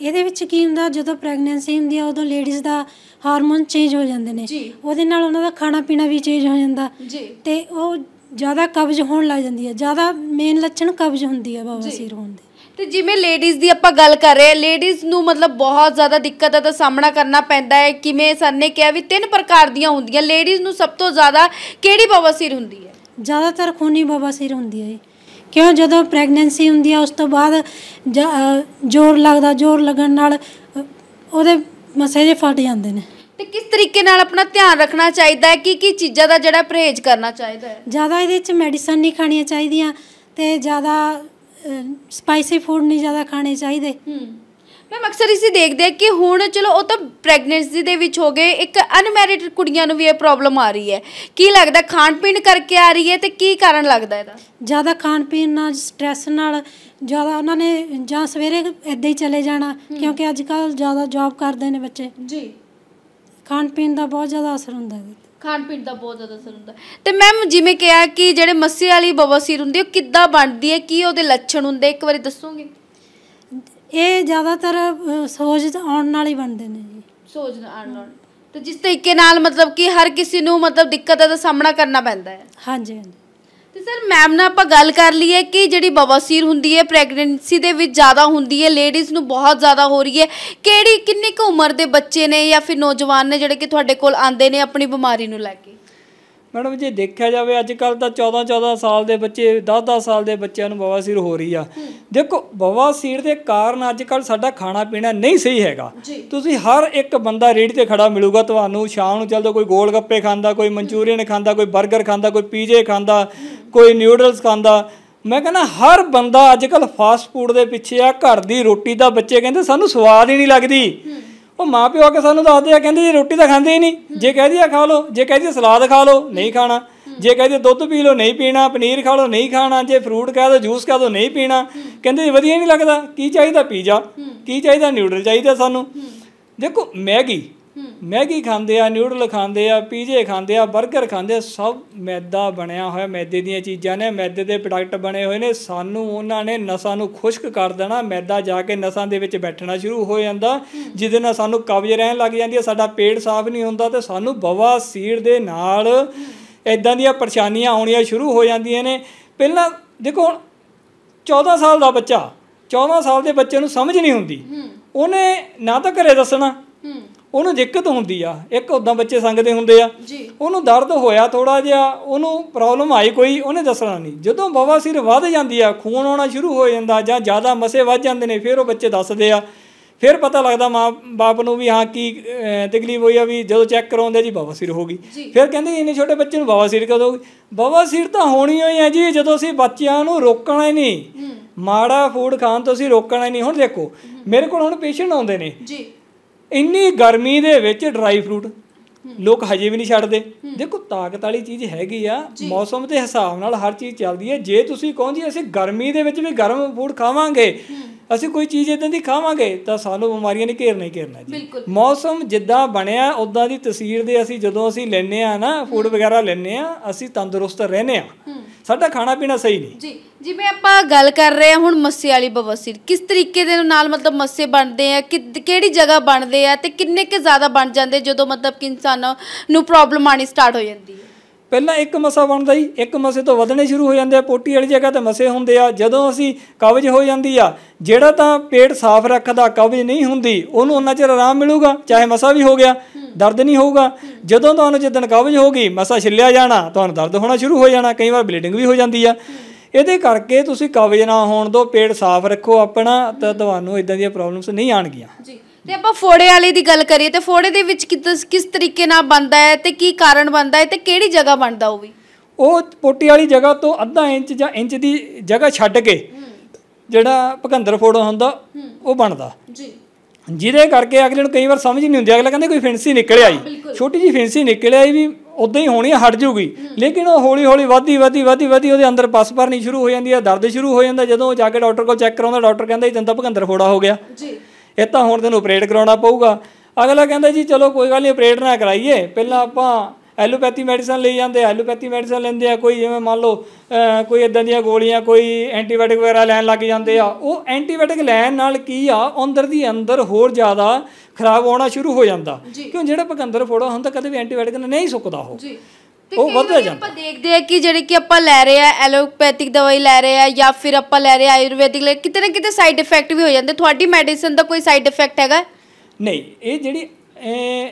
ਇਹਦੇ ਵਿੱਚ ਕੀ ਹੁੰਦਾ ਜਦੋਂ ਪ੍ਰੈਗਨੈਂਸੀ ਹੁੰਦੀ ਆ ਉਦੋਂ ਲੇਡੀਜ਼ ਦਾ ਹਾਰਮੋਨ ਚੇਂਜ ਹੋ ਜਾਂਦੇ ਨੇ। ਜੀ। ਉਹਦੇ ਨਾਲ ਉਹਨਾਂ ਦਾ ਖਾਣਾ ਪੀਣਾ ਵੀ ਚੇਂਜ ਹੋ ਜਾਂਦਾ। ਜੀ। ਤੇ ਉਹ ਜ਼ਿਆਦਾ ਕਬਜ਼ ਹੋਣ ਲੱਗ ਜਾਂਦੀ ਹੈ ਜ਼ਿਆਦਾ ਮੇਨ ਲੱਛਣ ਕਬਜ਼ ਹੁੰਦੀ ਹੈ ਬਵਾਸੀਰ ਹੋਣ ਦੇ। ਤੇ ਜਿਵੇਂ ਲੇਡੀਜ਼ ਦੀ ਆਪਾਂ ਗੱਲ ਕਰ ਰਹੇ ਹਾਂ ਲੇਡੀਜ਼ ਨੂੰ ਮਤਲਬ ਬਹੁਤ ਜ਼ਿਆਦਾ ਦਿੱਕਤਾਂ ਦਾ ਸਾਹਮਣਾ ਕਰਨਾ ਪੈਂਦਾ ਹੈ ਕਿਵੇਂ ਸਰ ਨੇ ਕਿਹਾ ਵੀ ਤਿੰਨ ਪ੍ਰਕਾਰ ਦੀਆਂ ਹੁੰਦੀਆਂ ਲੇਡੀਜ਼ ਨੂੰ ਸਭ ਤੋਂ ਜ਼ਿਆਦਾ ਕਿਹੜੀ ਬਵਾਸੀਰ ਹੁੰਦੀ ਹੈ? ਜ਼ਿਆਦਾਤਰ ਖੂਨੀ ਬਵਾਸੀਰ ਹੁੰਦੀ ਹੈ ਕਿਉਂ? ਜਦੋਂ ਪ੍ਰੈਗਨੈਂਸੀ ਹੁੰਦੀ ਹੈ ਉਸ ਤੋਂ ਬਾਅਦ ਜ਼ੋਰ ਲੱਗਦਾ ਜ਼ੋਰ ਲੱਗਣ ਨਾਲ ਉਹਦੇ ਮਸੇ ਜੇ ਫਟ ਜਾਂਦੇ ਨੇ। ਤੇ ਕਿਸ ਤਰੀਕੇ ਨਾਲ ਆਪਣਾ ਧਿਆਨ ਰੱਖਣਾ ਚਾਹੀਦਾ ਹੈ? ਕੀ ਕੀ ਚੀਜ਼ਾਂ ਦਾ ਜਿਹੜਾ ਪਰਹੇਜ਼ ਕਰਨਾ ਚਾਹੀਦਾ ਹੈ? ਜ਼ਿਆਦਾ ਇਹਦੇ ਵਿੱਚ ਮੈਡੀਸਨ ਨਹੀਂ ਖਾਣੀਆਂ ਚਾਹੀਦੀਆਂ ਤੇ ਜ਼ਿਆਦਾ ਸਪਾਈਸੀ ਫੂਡ ਨਹੀਂ ਜ਼ਿਆਦਾ ਖਾਣੇ ਚਾਹੀਦੇ। ਹੂੰ। ਮੈਮ ਅਕਸਰ ਇਸੇ ਦੇਖਦੇ ਆ ਕਿ ਹੁਣ ਚਲੋ ਉਹ ਤਾਂ ਪ੍ਰੈਗਨੈਂਸੀ ਦੇ ਵਿੱਚ ਹੋ ਗਏ ਇੱਕ ਅਨਮੈਰਿਡ ਕੁੜੀਆਂ ਨੂੰ ਵੀ ਇਹ ਪ੍ਰੋਬਲਮ ਆ ਰਹੀ ਹੈ। ਕੀ ਲੱਗਦਾ ਖਾਣ ਪੀਣ ਕਰਕੇ ਆ ਰਹੀ ਹੈ ਤੇ ਕੀ ਕਾਰਨ ਲੱਗਦਾ ਇਹਦਾ? ਜ਼ਿਆਦਾ ਖਾਣ ਪੀਣ ਨਾਲ ਸਟ੍ਰੈਸ ਨਾਲ ਜ਼ਿਆਦਾ ਉਹਨਾਂ ਨੇ ਜਾਂ ਸਵੇਰੇ ਇੱਦਾਂ ਹੀ ਚਲੇ ਜਾਣਾ ਕਿਉਂਕਿ ਅੱਜ ਕੱਲ ਜ਼ਿਆਦਾ ਜੌਬ ਕਰਦੇ ਨੇ ਬੱਚੇ। ਜੀ। ਖਾਣ ਪੀਣ ਦਾ ਬਹੁਤ ਜ਼ਿਆਦਾ ਅਸਰ ਹੁੰਦਾ ਹੈ। ਖਾਣ ਪੀਣ ਦਾ ਬਹੁਤ ਜ਼ਿਆਦਾ ਅਸਰ ਹੁੰਦਾ ਤੇ ਮੈਮ ਜਿਵੇਂ ਕਿਹਾ ਕਿ ਜਿਹੜੇ ਮੱਸੇ ਵਾਲੀ ਬਵਾਸੀਰ ਹੁੰਦੀ ਹੈ ਉਹ ਕਿੱਦਾਂ ਬਣਦੀ ਹੈ? ਕੀ ਉਹਦੇ ਲੱਛਣ ਹੁੰਦੇ? ਇੱਕ ਵਾਰੀ ਦੱਸੋਗੇ? ਇਹ ਜ਼ਿਆਦਾਤਰ ਸੋਜ ਆਉਣ ਨਾਲ ਹੀ ਬਣਦੇ ਨੇ ਜੀ। ਸੋਚ ਆਣ ਨਾਲ। ਤੇ ਜਿਸ ਤਰੀਕੇ ਨਾਲ ਮਤਲਬ ਕਿ ਹਰ ਕਿਸੇ ਨੂੰ ਮਤਲਬ ਦਿੱਕਤਾਂ ਦਾ ਸਾਹਮਣਾ ਕਰਨਾ ਪੈਂਦਾ ਹੈ। ਹਾਂਜੀ ਹਾਂਜੀ। ਸਰ ਮੈਮ ਨਾਲ ਆਪਾਂ ਗੱਲ ਕਰ ਲਈਏ ਕਿ ਜਿਹੜੀ ਬਵਾਸੀਰ ਹੁੰਦੀ ਹੈ ਪ੍ਰੈਗਨੈਂਸੀ ਦੇ ਵਿੱਚ ਜ਼ਿਆਦਾ ਹੁੰਦੀ ਹੈ ਲੇਡੀਜ਼ ਨੂੰ ਬਹੁਤ ਜ਼ਿਆਦਾ ਹੋ ਰਹੀ ਹੈ। ਕਿਹੜੀ, ਕਿੰਨੀ ਕੁ ਉਮਰ ਦੇ ਬੱਚੇ ਨੇ ਜਾਂ ਫਿਰ ਨੌਜਵਾਨ ਨੇ ਜਿਹੜੇ ਕਿ ਤੁਹਾਡੇ ਕੋਲ ਆਉਂਦੇ ਨੇ ਆਪਣੀ ਬਿਮਾਰੀ ਨੂੰ ਲੈ ਕੇ? ਮੈਡਮ ਜੇ ਦੇਖਿਆ ਜਾਵੇ ਅੱਜ ਕੱਲ ਤਾਂ 14 14 ਸਾਲ ਦੇ ਬੱਚੇ 10 10 ਸਾਲ ਦੇ ਬੱਚਿਆਂ ਨੂੰ ਬਵਾਸੀਰ ਹੋ ਰਹੀ ਆ। ਦੇਖੋ ਬਵਾਸੀਰ ਦੇ ਕਾਰਨ ਅੱਜ ਕੱਲ ਸਾਡਾ ਖਾਣਾ ਪੀਣਾ ਨਹੀਂ ਸਹੀ ਹੈਗਾ। ਤੁਸੀਂ ਹਰ ਇੱਕ ਬੰਦਾ ਰੇੜੀ ਤੇ ਖੜਾ ਮਿਲੂਗਾ ਤੁਹਾਨੂੰ ਸ਼ਾਮ ਨੂੰ ਚੱਲਦਾ ਕੋਈ ਗੋਲ ਗੱਪੇ ਖਾਂਦਾ ਕੋਈ ਮਨਚੂਰੀਅਨ ਖਾਂਦਾ ਕੋਈ 버ਗਰ ਖਾਂਦਾ ਕੋਈ ਪੀਜ਼ੇ ਖਾਂਦਾ ਕੋਈ ਨਿਊਡਲਸ ਖਾਂਦਾ। ਮੈਂ ਕਹਿੰਦਾ ਹਰ ਬੰਦਾ ਅੱਜ ਕੱਲ ਫਾਸਟ ਫੂਡ ਦੇ ਪਿੱਛੇ ਆ ਘਰ ਦੀ ਰੋਟੀ ਦਾ ਬੱਚੇ ਕਹਿੰਦੇ ਸਾਨੂੰ ਸਵਾਦ ਹੀ ਨਹੀਂ ਲੱਗਦੀ। ਉਹ ਮਾਂ ਪਿਓ ਆ ਕੇ ਸਾਨੂੰ ਦੱਸਦੇ ਆ ਕਹਿੰਦੇ ਜੀ ਰੋਟੀ ਤਾਂ ਖਾਂਦੇ ਹੀ ਨਹੀਂ। ਜੇ ਕਹਿ ਦਈਏ ਖਾ ਲਓ ਜੇ ਕਹਿ ਦਈਏ ਸਲਾਦ ਖਾ ਲਓ ਨਹੀਂ ਖਾਣਾ। ਜੇ ਕਹਿ ਦਈਏ ਦੁੱਧ ਪੀ ਲਓ ਨਹੀਂ ਪੀਣਾ ਪਨੀਰ ਖਾ ਲਓ ਨਹੀਂ ਖਾਣਾ। ਜੇ ਫਰੂਟ ਕਹਿ ਦੋ ਜੂਸ ਕਹਿ ਦੋ ਨਹੀਂ ਪੀਣਾ। ਕਹਿੰਦੇ ਵਧੀਆ ਨਹੀਂ ਲੱਗਦਾ। ਕੀ ਚਾਹੀਦਾ ਪੀਜ਼ਾ ਕੀ ਚਾਹੀਦਾ ਨਿਊਡਲ ਚਾਹੀਦਾ ਸਾਨੂੰ? ਦੇਖੋ ਮੈਗੀ ਮੈਗੀ ਖਾਂਦੇ ਆ ਨਿਊਡਲ ਖਾਂਦੇ ਆ ਪੀਜ਼ੇ ਖਾਂਦੇ ਆ 버ਗਰ ਖਾਂਦੇ ਆ ਸਭ ਮੈਦਾ ਬਣਿਆ ਹੋਇਆ ਮੈਦੇ ਦੀਆਂ ਚੀਜ਼ਾਂ ਨੇ ਮੈਦੇ ਦੇ ਪ੍ਰੋਡਕਟ ਬਣੇ ਹੋਏ ਨੇ ਸਾਨੂੰ ਉਹਨਾਂ ਨੇ ਨਸਾਂ ਨੂੰ ਖੁਸ਼ਕ ਕਰ ਦੇਣਾ ਮੈਦਾ ਜਾ ਕੇ ਨਸਾਂ ਦੇ ਵਿੱਚ ਬੈਠਣਾ ਸ਼ੁਰੂ ਹੋ ਜਾਂਦਾ ਜਿਹਦੇ ਨਾਲ ਸਾਨੂੰ ਕਬਜ਼ ਰਹਿਣ ਲੱਗ ਜਾਂਦੀ ਹੈ ਸਾਡਾ ਪੇਟ ਸਾਫ਼ ਨਹੀਂ ਹੁੰਦਾ ਤੇ ਸਾਨੂੰ ਬਵਾਸੀਰ ਦੇ ਨਾਲ ਇਦਾਂ ਦੀਆਂ ਪਰੇਸ਼ਾਨੀਆਂ ਆਉਣੀਆਂ ਸ਼ੁਰੂ ਹੋ ਜਾਂਦੀਆਂ ਨੇ। ਪਹਿਲਾਂ ਦੇਖੋ ਹੁਣ 14 ਸਾਲ ਦਾ ਬੱਚਾ 14 ਸਾਲ ਦੇ ਬੱਚੇ ਨੂੰ ਸਮਝ ਨਹੀਂ ਹੁੰਦੀ। ਉਹਨੇ ਨਾ ਤਾਂ ਘਰੇ ਦੱਸਣਾ। ਉਹਨੂੰ ਦਿੱਕਤ ਹੁੰਦੀ ਆ। ਇੱਕ ਉਦਾਂ ਬੱਚੇ ਸੰਗਦੇ ਹੁੰਦੇ ਆ। ਉਹਨੂੰ ਦਰਦ ਹੋਇਆ ਥੋੜਾ ਜਿਹਾ ਉਹਨੂੰ ਪ੍ਰੋਬਲਮ ਆਈ ਕੋਈ ਉਹਨੇ ਦੱਸਣਾ ਨਹੀਂ। ਜਦੋਂ ਬਵਾਸੀਰ ਵੱਧ ਜਾਂਦੀ ਆ ਖੂਨ ਆਉਣਾ ਸ਼ੁਰੂ ਹੋ ਜਾਂਦਾ ਜਾਂ ਜ਼ਿਆਦਾ ਮਸੇ ਵੱਧ ਜਾਂਦੇ ਨੇ ਫਿਰ ਉਹ ਬੱਚੇ ਦੱਸਦੇ ਆ। ਫਿਰ ਪਤਾ ਲੱਗਦਾ ਮਾਂ ਬਾਪ ਨੂੰ ਵੀ ਹਾਂ ਕੀ ਤਕਲੀਫ ਹੋਈ ਆ ਵੀ ਜਦੋਂ ਚੈੱਕ ਕਰਾਉਂਦੇ ਜੀ ਬਵਾਸੀਰ ਹੋ ਗਈ। ਫਿਰ ਕਹਿੰਦੇ ਇੰਨੇ ਛੋਟੇ ਬੱਚੇ ਨੂੰ ਬਵਾਸੀਰ ਕਦੋਂ ਹੋਈ ਬਵਾਸੀਰ ਤਾਂ ਹੋਣੀ ਹੋਈ ਹੈ ਜੀ ਜਦੋਂ ਅਸੀਂ ਬੱਚਿਆਂ ਨੂੰ ਰੋਕਣਾ ਹੀ ਨਹੀਂ। ਮਾੜਾ ਫੂਡ ਖਾਣ ਤੋਂ ਅਸੀਂ ਰੋਕਣਾ ਹੀ ਨਹੀਂ। ਹੁਣ ਦੇਖੋ ਮੇਰੇ ਕੋਲ ਹੁਣ ਪੇਸ਼ੈਂਟ ਆਉਂਦੇ ਨੇ। ਜੀ। ਇੰਨੀ ਗਰਮੀ ਦੇ ਵਿੱਚ ਡਰਾਈ ਫਰੂਟ ਲੋਕ ਹਜੇ ਵੀ ਨਹੀਂ ਛੱਡਦੇ। ਦੇਖੋ ਤਾਕਤ ਵਾਲੀ ਚੀਜ਼ ਹੈਗੀ ਆ ਮੌਸਮ ਦੇ ਹਿਸਾਬ ਨਾਲ ਹਰ ਚੀਜ਼ ਚੱਲਦੀ ਹੈ। ਜੇ ਤੁਸੀਂ ਕਹੋ ਜੀ ਅਸੀਂ ਗਰਮੀ ਦੇ ਵਿੱਚ ਵੀ ਗਰਮ ਫੂਡ ਖਾਵਾਂਗੇ ਅਸੀਂ ਕੋਈ ਚੀਜ਼ ਇਦਾਂ ਦੀ ਖਾਵਾਂਗੇ ਤਾਂ ਸਾਨੂੰ ਬਿਮਾਰੀਆਂ ਨੇ ਘੇਰਨਾ ਹੀ ਘੇਰਨਾ ਜੀ। ਮੌਸਮ ਜਿੱਦਾਂ ਬਣਿਆ ਉਦਾਂ ਦੀ ਤਸਵੀਰ ਦੇ ਅਸੀਂ ਜਦੋਂ ਅਸੀਂ ਲੈਨੇ ਆ ਨਾ ਫੂਡ ਵਗੈਰਾ ਲੈਨੇ ਆ ਅਸੀਂ ਤੰਦਰੁਸਤ ਰਹਿੰਦੇ ਆ ਸਾਡਾ ਖਾਣਾ ਪੀਣਾ ਸਹੀ ਨਹੀਂ। ਜੀ, ਜਿਵੇਂ ਆਪਾਂ ਗੱਲ ਕਰ ਰਹੇ ਹਾਂ ਹੁਣ ਮੱਸੇ ਵਾਲੀ ਬਵਾਸੀਰ, ਕਿਸ ਤਰੀਕੇ ਦੇ ਨਾਲ ਮਤਲਬ ਮੱਸੇ ਬਣਦੇ ਆ, ਕਿ ਕਿਹੜੀ ਜਗ੍ਹਾ ਬਣਦੇ ਆ ਤੇ ਕਿੰਨੇ ਕੁ ਜ਼ਿਆਦਾ ਬਣ ਜਾਂਦੇ ਜਦੋਂ ਮਤਲਬ ਕਿ ਇਨਸਾਨ ਨੂੰ ਪ੍ਰੋਬਲਮ ਆਣੀ ਸਟਾਰਟ ਹੋ ਜਾਂਦੀ ਹੈ? ਪਹਿਲਾਂ ਇੱਕ ਮਸਾ ਬਣਦਾ ਹੀ ਇੱਕ ਮਸੇ ਤੋਂ ਵਧਣੇ ਸ਼ੁਰੂ ਹੋ ਜਾਂਦੇ ਆ, ਪੋਟੀ ਵਾਲੀ ਜਗ੍ਹਾ ਤੇ ਮਸੇ ਹੁੰਦੇ ਆ, ਜਦੋਂ ਅਸੀਂ ਕਬਜ਼ ਹੋ ਜਾਂਦੀ ਆ, ਜਿਹੜਾ ਤਾਂ ਪੇਟ ਸਾਫ਼ ਰੱਖਦਾ, ਕਬਜ਼ ਨਹੀਂ ਹੁੰਦੀ, ਉਹਨੂੰ ਉਹਨਾਂ ਚਿਰ ਆਰਾਮ ਮਿਲੂਗਾ, ਚਾਹੇ ਮਸਾ ਵੀ ਹੋ ਗਿਆ, ਦਰਦ ਨਹੀਂ ਹੋਊਗਾ। ਜਦੋਂ ਤੁਹਾਨੂੰ ਜਿੱਦਣ ਕਬਜ਼ ਹੋ ਗਈ, ਮਸਾ ਛਿੱਲਿਆ ਜਾਣਾ, ਤੁਹਾਨੂੰ ਦਰਦ ਹੋਣਾ ਸ਼ੁਰੂ ਹੋ ਜਾਣਾ, ਕਈ ਵਾਰ ਬਲੀਡਿੰਗ ਵੀ ਹੋ ਜਾਂਦੀ ਆ। ਇਹਦੇ ਕਰਕੇ ਤੁਸੀਂ ਕਬਜ਼ ਨਾ ਹੋਣ ਦੋ, ਪੇਟ ਸਾਫ਼ ਰੱਖੋ ਆਪਣਾ, ਤਾਂ ਤੁਹਾਨੂੰ ਇਦਾਂ ਦੀਆਂ ਪ੍ਰੋਬਲਮਸ ਨਹੀਂ ਆਣਗੀਆਂ ਜੀ। ਤੇ ਆਪਾਂ ਫੋੜੇ ਵਾਲੀ ਦੀ ਗੱਲ ਕਰੀਏ ਤੇ ਫੋੜੇ ਦੇ ਵਿੱਚ ਕਿਸ ਕਿਸ ਤਰੀਕੇ ਨਾਲ ਬਣਦਾ ਹੈ ਤੇ ਕੀ ਕਾਰਨ ਬਣਦਾ ਹੈ ਤੇ ਕਿਹੜੀ ਜਗ੍ਹਾ ਬਣਦਾ ਉਹ ਵੀ? ਉਹ ਪੋਟੀ ਵਾਲੀ ਜਗ੍ਹਾ ਤੋਂ ਅੱਧਾ ਇੰਚ ਜਾਂ ਇੰਚ ਦੀ ਜਗ੍ਹਾ ਛੱਡ ਕੇ ਜਿਹੜਾ ਭਕੰਦਰ ਫੋੜਾ ਹੁੰਦਾ ਉਹ ਬਣਦਾ। ਜੀ। ਜਿਹਦੇ ਕਰਕੇ ਅਗਲੇ ਨੂੰ ਕਈ ਵਾਰ ਸਮਝ ਨਹੀਂ ਹੁੰਦੀ ਅਗਲਾ ਕਹਿੰਦੇ ਕੋਈ ਫਿੰਸੀ ਨਿਕਲ ਆਈ ਛੋਟੀ ਜੀ ਫਿੰਸੀ ਨਿਕਲ ਆਈ ਵੀ ਉਦਾਂ ਹੀ ਹੋਣੀ ਹਟ ਜੂਗੀ। ਲੇਕਿਨ ਉਹ ਹੌਲੀ ਹੌਲੀ ਵਧਦੀ ਵਧਦੀ ਵਧਦੀ ਵਧਦੀ ਉਹਦੇ ਅੰਦਰ ਪਸ ਭਰਨੀ ਸ਼ੁਰੂ ਹੋ ਜਾਂਦੀ ਹੈ ਦਰਦ ਸ਼ੁਰੂ ਹੋ ਜਾਂਦਾ। ਜਦੋਂ ਜਾ ਕੇ ਡਾਕਟਰ ਕੋਲ ਚੈੱਕ ਕਰਾਉਂਦਾ ਡਾਕਟਰ ਕਹਿੰਦਾ ਇਹ ਤਾਂ ਭਕੰਦਰ ਫੋੜਾ ਹੋ ਗਿਆ। ਜੀ। ਇਹ ਤਾਂ ਹੁਣ ਤੈਨੂੰ ਆਪਰੇਟ ਕਰਾਉਣਾ ਪਊਗਾ। ਅਗਲਾ ਕਹਿੰਦਾ ਜੀ ਚਲੋ ਕੋਈ ਗੱਲ ਨਹੀਂ ਆਪਰੇਟ ਨਾ ਕਰਾਈਏ। ਪਹਿਲਾਂ ਆਪਾਂ ਐਲੋਪੈਥੀ ਮੈਡੀਸਨ ਲਈ ਜਾਂਦੇ ਐਲੋਪੈਥੀ ਮੈਡੀਸਨ ਲੈਂਦੇ ਆ ਕੋਈ ਜਿਵੇਂ ਮੰਨ ਲਓ ਕੋਈ ਇਦਾਂ ਦੀਆਂ ਗੋਲੀਆਂ ਕੋਈ ਐਂਟੀਬਾਇਓਟਿਕ ਵਗੈਰਾ ਲੈਣ ਲੱਗ ਜਾਂਦੇ ਆ। ਉਹ ਐਂਟੀਬਾਇਓਟਿਕ ਲੈਣ ਨਾਲ ਕੀ ਆ? ਅੰਦਰ ਦੀ ਅੰਦਰ ਹੋਰ ਜ਼ਿਆਦਾ ਖਰਾਬ ਹੋਣਾ ਸ਼ੁਰੂ ਹੋ ਜਾਂਦਾ। ਕਿਉਂ? ਜਿਹੜਾ ਪਕੰਦਰ ਫੋੜਾ ਹੁੰਦਾ ਕਦੇ ਵੀ ਐਂਟੀਬਾਇਓਟਿਕ ਨਾਲ ਨਹੀਂ ਸੁੱਕਦਾ ਉਹ। ਉਹ ਵੱਧਦਾ ਜਾਂਦਾ। ਆਪਾਂ ਦੇਖਦੇ ਆ ਕਿ ਜਿਹੜੇ ਕਿ ਆਪਾਂ ਲੈ ਰਹੇ ਆ ਐਲੋਪੈਥਿਕ ਦਵਾਈ ਲੈ ਰਹੇ ਆ ਜਾਂ ਫਿਰ ਆਪਾਂ ਲੈ ਰਹੇ ਆ ਆਯੁਰਵੈਦਿਕ ਲੈ ਕਿਤੇ ਨਾ ਕਿਤੇ ਸਾਈਡ ਇਫੈਕਟ ਵੀ ਹੋ ਜਾਂਦੇ। ਤੁਹਾਡੀ ਮੈਡੀਸਿਨ ਦਾ ਕੋਈ ਸਾਈਡ ਇਫੈਕਟ ਹੈਗਾ? ਨਹੀਂ ਇਹ ਜਿਹੜੀ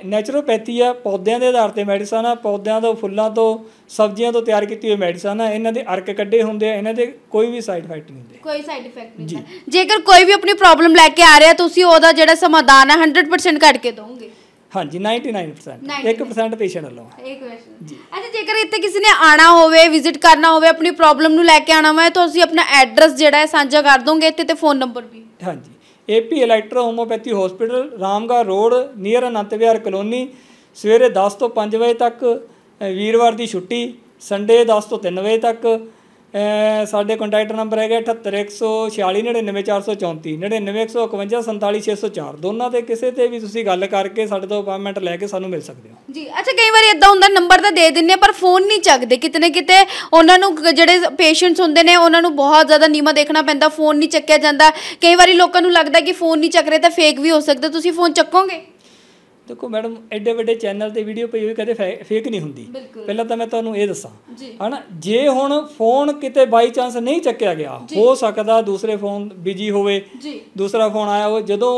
ਨੈਚੁਰੋਪੈਥੀ ਆ ਪੌਦਿਆਂ ਦੇ ਆਧਾਰ ਤੇ ਮੈਡੀਸਨ ਆ ਪੌਦਿਆਂ ਤੋਂ ਫੁੱਲਾਂ ਤੋਂ ਸਬਜ਼ੀਆਂ ਤੋਂ ਤਿਆਰ ਕੀਤੀ ਹੋਈ ਮੈਡੀਸਨ ਆ ਇਹਨਾਂ ਦੇ ਅਰਕ ਕੱਢੇ ਹੁੰਦੇ ਆ ਇਹਨਾਂ ਦੇ ਕੋਈ ਵੀ ਸਾਈਡ ਇਫੈਕਟ ਨਹੀਂ ਹੁੰਦੇ। ਕੋਈ ਸਾਈਡ ਇਫੈਕਟ ਨਹੀਂ ਜੇਕਰ ਕੋਈ ਵੀ ਆਪਣੀ ਪ੍ਰੋਬਲਮ ਲੈ ਕੇ ਆ ਰਿਹਾ ਤੁਸੀਂ ਉਹਦਾ ਜਿਹੜਾ ਸਮਾਧਾਨ ਹੈ 100% ਕੱਢ ਕੇ ਦੋਗੇ ਹਾਂਜੀ 99% 1% ਪੇਸ਼ੈਂਟ ਵੱਲੋਂ। ਇੱਕ ਕੁਐਸਚਨ ਅੱਛਾ ਜੇਕਰ ਇੱਥੇ ਕਿਸੇ ਨੇ ਆਣਾ ਹੋਵੇ ਵਿਜ਼ਿਟ ਕਰਨਾ ਹੋਵੇ ਆਪਣੀ ਪ੍ਰੋਬਲਮ ਨੂੰ ਲੈ ਕੇ ਆਣਾ ਹੋਵੇ ਤਾਂ ਤੁਸੀਂ ਆਪਣਾ ਐਡਰੈਸ ਜਿਹੜਾ ਹੈ ਸਾਂਝਾ ਕਰ ਦੋਗੇ ਇੱਥੇ ਤੇ ਫੋਨ ਨੰਬਰ ਵੀ। ਹਾਂਜੀ। AP electro homeopathy hospital Ramgarh road near Anant Vihar colony ਸਵੇਰੇ 10 ਤੋਂ 5 ਵਜੇ ਤੱਕ ਵੀਰਵਾਰ ਦੀ ਛੁੱਟੀ ਸੰਡੇ 10 ਤੋਂ 3 ਵਜੇ ਤੱਕ ਸਾਡੇ ਕੰਟੈਕਟ ਨੰਬਰ ਹੈਗਾ 78146 99434 99151 ਦੋਨਾਂ ਤੇ ਕਿਸੇ ਤੇ ਵੀ ਤੁਸੀਂ ਗੱਲ ਕਰਕੇ ਸਾਡੇ ਤੋਂ ਅਪਾਇੰਟਮੈਂਟ ਲੈ ਕੇ ਸਾਨੂੰ ਮਿਲ ਸਕਦੇ ਹੋ। ਜੀ ਅੱਛਾ ਕਈ ਵਾਰੀ ਇਦਾਂ ਹੁੰਦਾ ਨੰਬਰ ਤਾਂ ਦੇ ਦਿੰਨੇ ਆ, ਪਰ ਫੋਨ ਨਹੀਂ ਚੱਕਦੇ। ਕਿਤੇ ਨਾ ਕਿਤੇ ਉਹਨਾਂ ਨੂੰ ਜਿਹੜੇ ਪੇਸ਼ੈਂਟਸ ਹੁੰਦੇ ਨੇ ਉਹਨਾਂ ਨੂੰ ਬਹੁਤ ਜ਼ਿਆਦਾ ਨੀਮਾ ਦੇਖਣਾ ਪੈਂਦਾ ਫੋਨ ਨਹੀਂ ਚੱਕਿਆ ਜਾਂਦਾ। ਕਈ ਵਾਰੀ ਲੋਕਾਂ ਨੂੰ ਲੱਗਦਾ ਕਿ ਫੋਨ ਨਹੀਂ ਚੱਕ ਰਹੇ ਤਾਂ ਫੇਕ ਵੀ ਹੋ ਸਕਦਾ। ਤੁਸੀਂ ਫੋਨ ਚੱਕੋਗੇ? ਦੇਖੋ ਮੈਡਮ ਐਡੇ ਵੱਡੇ ਚੈਨਲ ਤੇ ਵੀਡੀਓ ਪਈ ਹੋਈ ਕਦੇ ਫੇਕ ਨਹੀਂ ਹੁੰਦੀ। ਪਹਿਲਾਂ ਤਾਂ ਮੈਂ ਤੁਹਾਨੂੰ ਇਹ ਦੱਸਾਂ। ਹਨਾ ਜੇ ਹੁਣ ਫੋਨ ਕਿਤੇ ਬਾਈ ਚਾਂਸ ਨਹੀਂ ਚੱਕਿਆ ਗਿਆ ਹੋ ਸਕਦਾ ਦੂਸਰੇ ਫੋਨ ਬਿਜ਼ੀ ਹੋਵੇ ਦੂਸਰਾ ਫੋਨ ਆਇਆ ਹੋਵੇ ਜਦੋਂ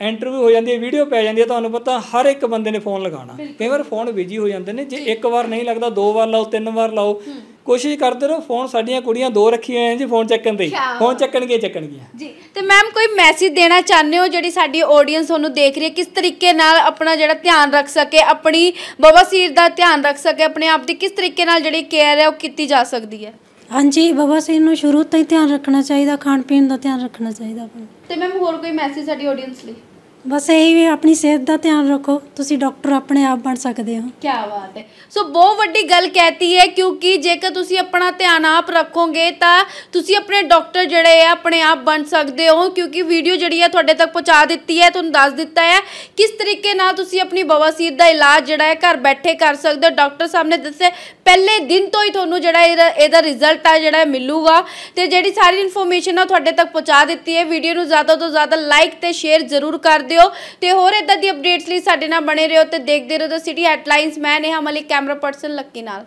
ਇੰਟਰਵਿਊ ਹੋ ਜਾਂਦੀ ਹੈ ਵੀਡੀਓ ਪੈ ਜਾਂਦੀ ਹੈ ਤੁਹਾਨੂੰ ਪਤਾ ਹਰ ਇੱਕ ਬੰਦੇ ਨੇ ਫੋਨ ਲਗਾਉਣਾ। ਕਈ ਵਾਰ ਫੋਨ ਬਿਜ਼ੀ ਹੋ ਜਾਂਦੇ ਨੇ ਜੇ ਇੱਕ ਵਾਰ ਨਹੀਂ ਲੱਗਦਾ ਦੋ ਵਾਰ ਲਾਓ ਤਿੰਨ ਵਾਰ ਲਾਓ। ਕੋਸ਼ਿਸ਼ ਕਰਦੇ ਰਹੋ ਫੋਨ ਸਾਡੀਆਂ ਕੁੜੀਆਂ ਦੋ ਰੱਖੀਆਂ ਐ ਜੀ ਫੋਨ ਚੱਕਣ ਦੇ ਫੋਨ ਚੱਕਣਗੇ ਚੱਕਣਗੀਆਂ ਜੀ ਤੇ ਮੈਮ ਕੋਈ ਮੈਸੇਜ ਦੇਣਾ ਚਾਹੁੰਦੇ ਹੋ ਜਿਹੜੀ ਸਾਡੀ ਆਡੀਅנס ਤੁਹਾਨੂੰ ਦੇਖ ਰਹੀ ਹੈ? ਕਿਸ ਤਰੀਕੇ ਨਾਲ ਆਪਣਾ ਜਿਹੜਾ ਧਿਆਨ ਰੱਖ ਸਕੇ ਆਪਣੀ ਬਵਾਸੀਰ ਦਾ ਧਿਆਨ ਰੱਖ ਸਕੇ ਆਪਣੇ ਆਪ ਦੀ ਕਿਸ ਤਰੀਕੇ ਨਾਲ ਜਿਹੜੀ ਕੇਅਰ ਹੈ ਉਹ ਕੀਤੀ ਜਾ ਸਕਦੀ ਹੈ? ਹਾਂਜੀ ਬਾਬਾ ਸਿੰਘ ਨੂੰ ਸ਼ੁਰੂ ਤੋਂ ਹੀ ਧਿਆਨ ਰੱਖਣਾ ਚਾਹੀਦਾ ਖਾਣ ਪੀਣ ਦਾ ਧਿਆਨ ਰੱਖਣਾ ਚਾਹੀਦਾ ਤੇ ਮੈਮ ਹੋਰ ਕੋਈ ਮੈਸੇਜ ਸਾਡੀ ਆਡੀਅנס ਲਈ? ਬਸ ਇਹੀ ਵੀ ਆਪਣੀ ਸਿਹਤ ਦਾ ਧਿਆਨ ਰੱਖੋ, ਤੁਸੀਂ ਡਾਕਟਰ ਆਪਣੇ ਆਪ ਬਣ ਸਕਦੇ ਹੋ। ਕੀ ਬਾਤ ਹੈ। ਸੋ ਬਹੁਤ ਵੱਡੀ ਗੱਲ ਕਹਿਤੀ ਹੈ, ਕਿਉਂਕਿ ਜੇਕਰ ਤੁਸੀਂ ਆਪਣਾ ਧਿਆਨ ਆਪ ਰੱਖੋਗੇ ਤਾਂ ਤੁਸੀਂ ਆਪਣੇ ਡਾਕਟਰ ਜਿਹੜੇ ਆ, ਆਪਣੇ ਆਪ ਬਣ ਸਕਦੇ ਹੋ, ਕਿਉਂਕਿ ਵੀਡੀਓ ਜਿਹੜੀ ਹੈ ਤੁਹਾਡੇ ਤੱਕ ਪਹੁੰਚਾ ਦਿੱਤੀ ਹੈ, ਤੁਹਾਨੂੰ ਦੱਸ ਦਿੱਤਾ ਹੈ, ਕਿਸ ਤਰੀਕੇ ਨਾਲ ਤੁਸੀਂ ਆਪਣੀ ਬਵਾਸੀਰ ਦਾ ਇਲਾਜ ਜਿਹੜਾ ਹੈ, ਘਰ ਬੈਠੇ ਕਰ ਸਕਦੇ ਹੋ। ਡਾਕਟਰ ਸਾਹਿਬ ਨੇ ਦੱਸਿਆ, ਪਹਿਲੇ ਦਿਨ ਤੋਂ ਹੀ ਤੁਹਾਨੂੰ ਜਿਹੜਾ ਇਹਦਾ ਇਹਦਾ ਰਿਜ਼ਲਟ ਆ ਜਿਹੜਾ ਹੈ, ਮਿਲੂਗਾ। ਤੇ ਜਿਹੜੀ ਸਾਰੀ ਇਨਫੋਰਮੇਸ਼ਨ ਆ ਤੁਹਾਡੇ ਤੱਕ ਪਹੁੰਚਾ ਦਿੱਤੀ ਹੈ। ਵੀਡੀਓ ਨੂੰ ਜ਼ਿਆਦਾ ਤੋਂ ਜ਼ਿਆਦਾ ਲਾਈਕ ਤੇ ਸ਼ੇਅਰ ਜ਼ਰੂਰ ਕਰ ਦਿਓ ਤੇ ਹੋਰ ਇਦਾਂ ਦੀ ਅਪਡੇਟਸ ਲਈ ਸਾਡੇ ਨਾਲ ਬਣੇ ਰਹੋ ਤੇ ਦੇਖਦੇ ਰਹੋ ਦ ਸਿਟੀ ਹੈਡਲਾਈਨਸ ਮੈਂ ਨੇਹਾ ਮਲਿਕ, ਕੈਮਰਾ ਪਰਸਨ ਲੱਕੀ ਨਾਲ।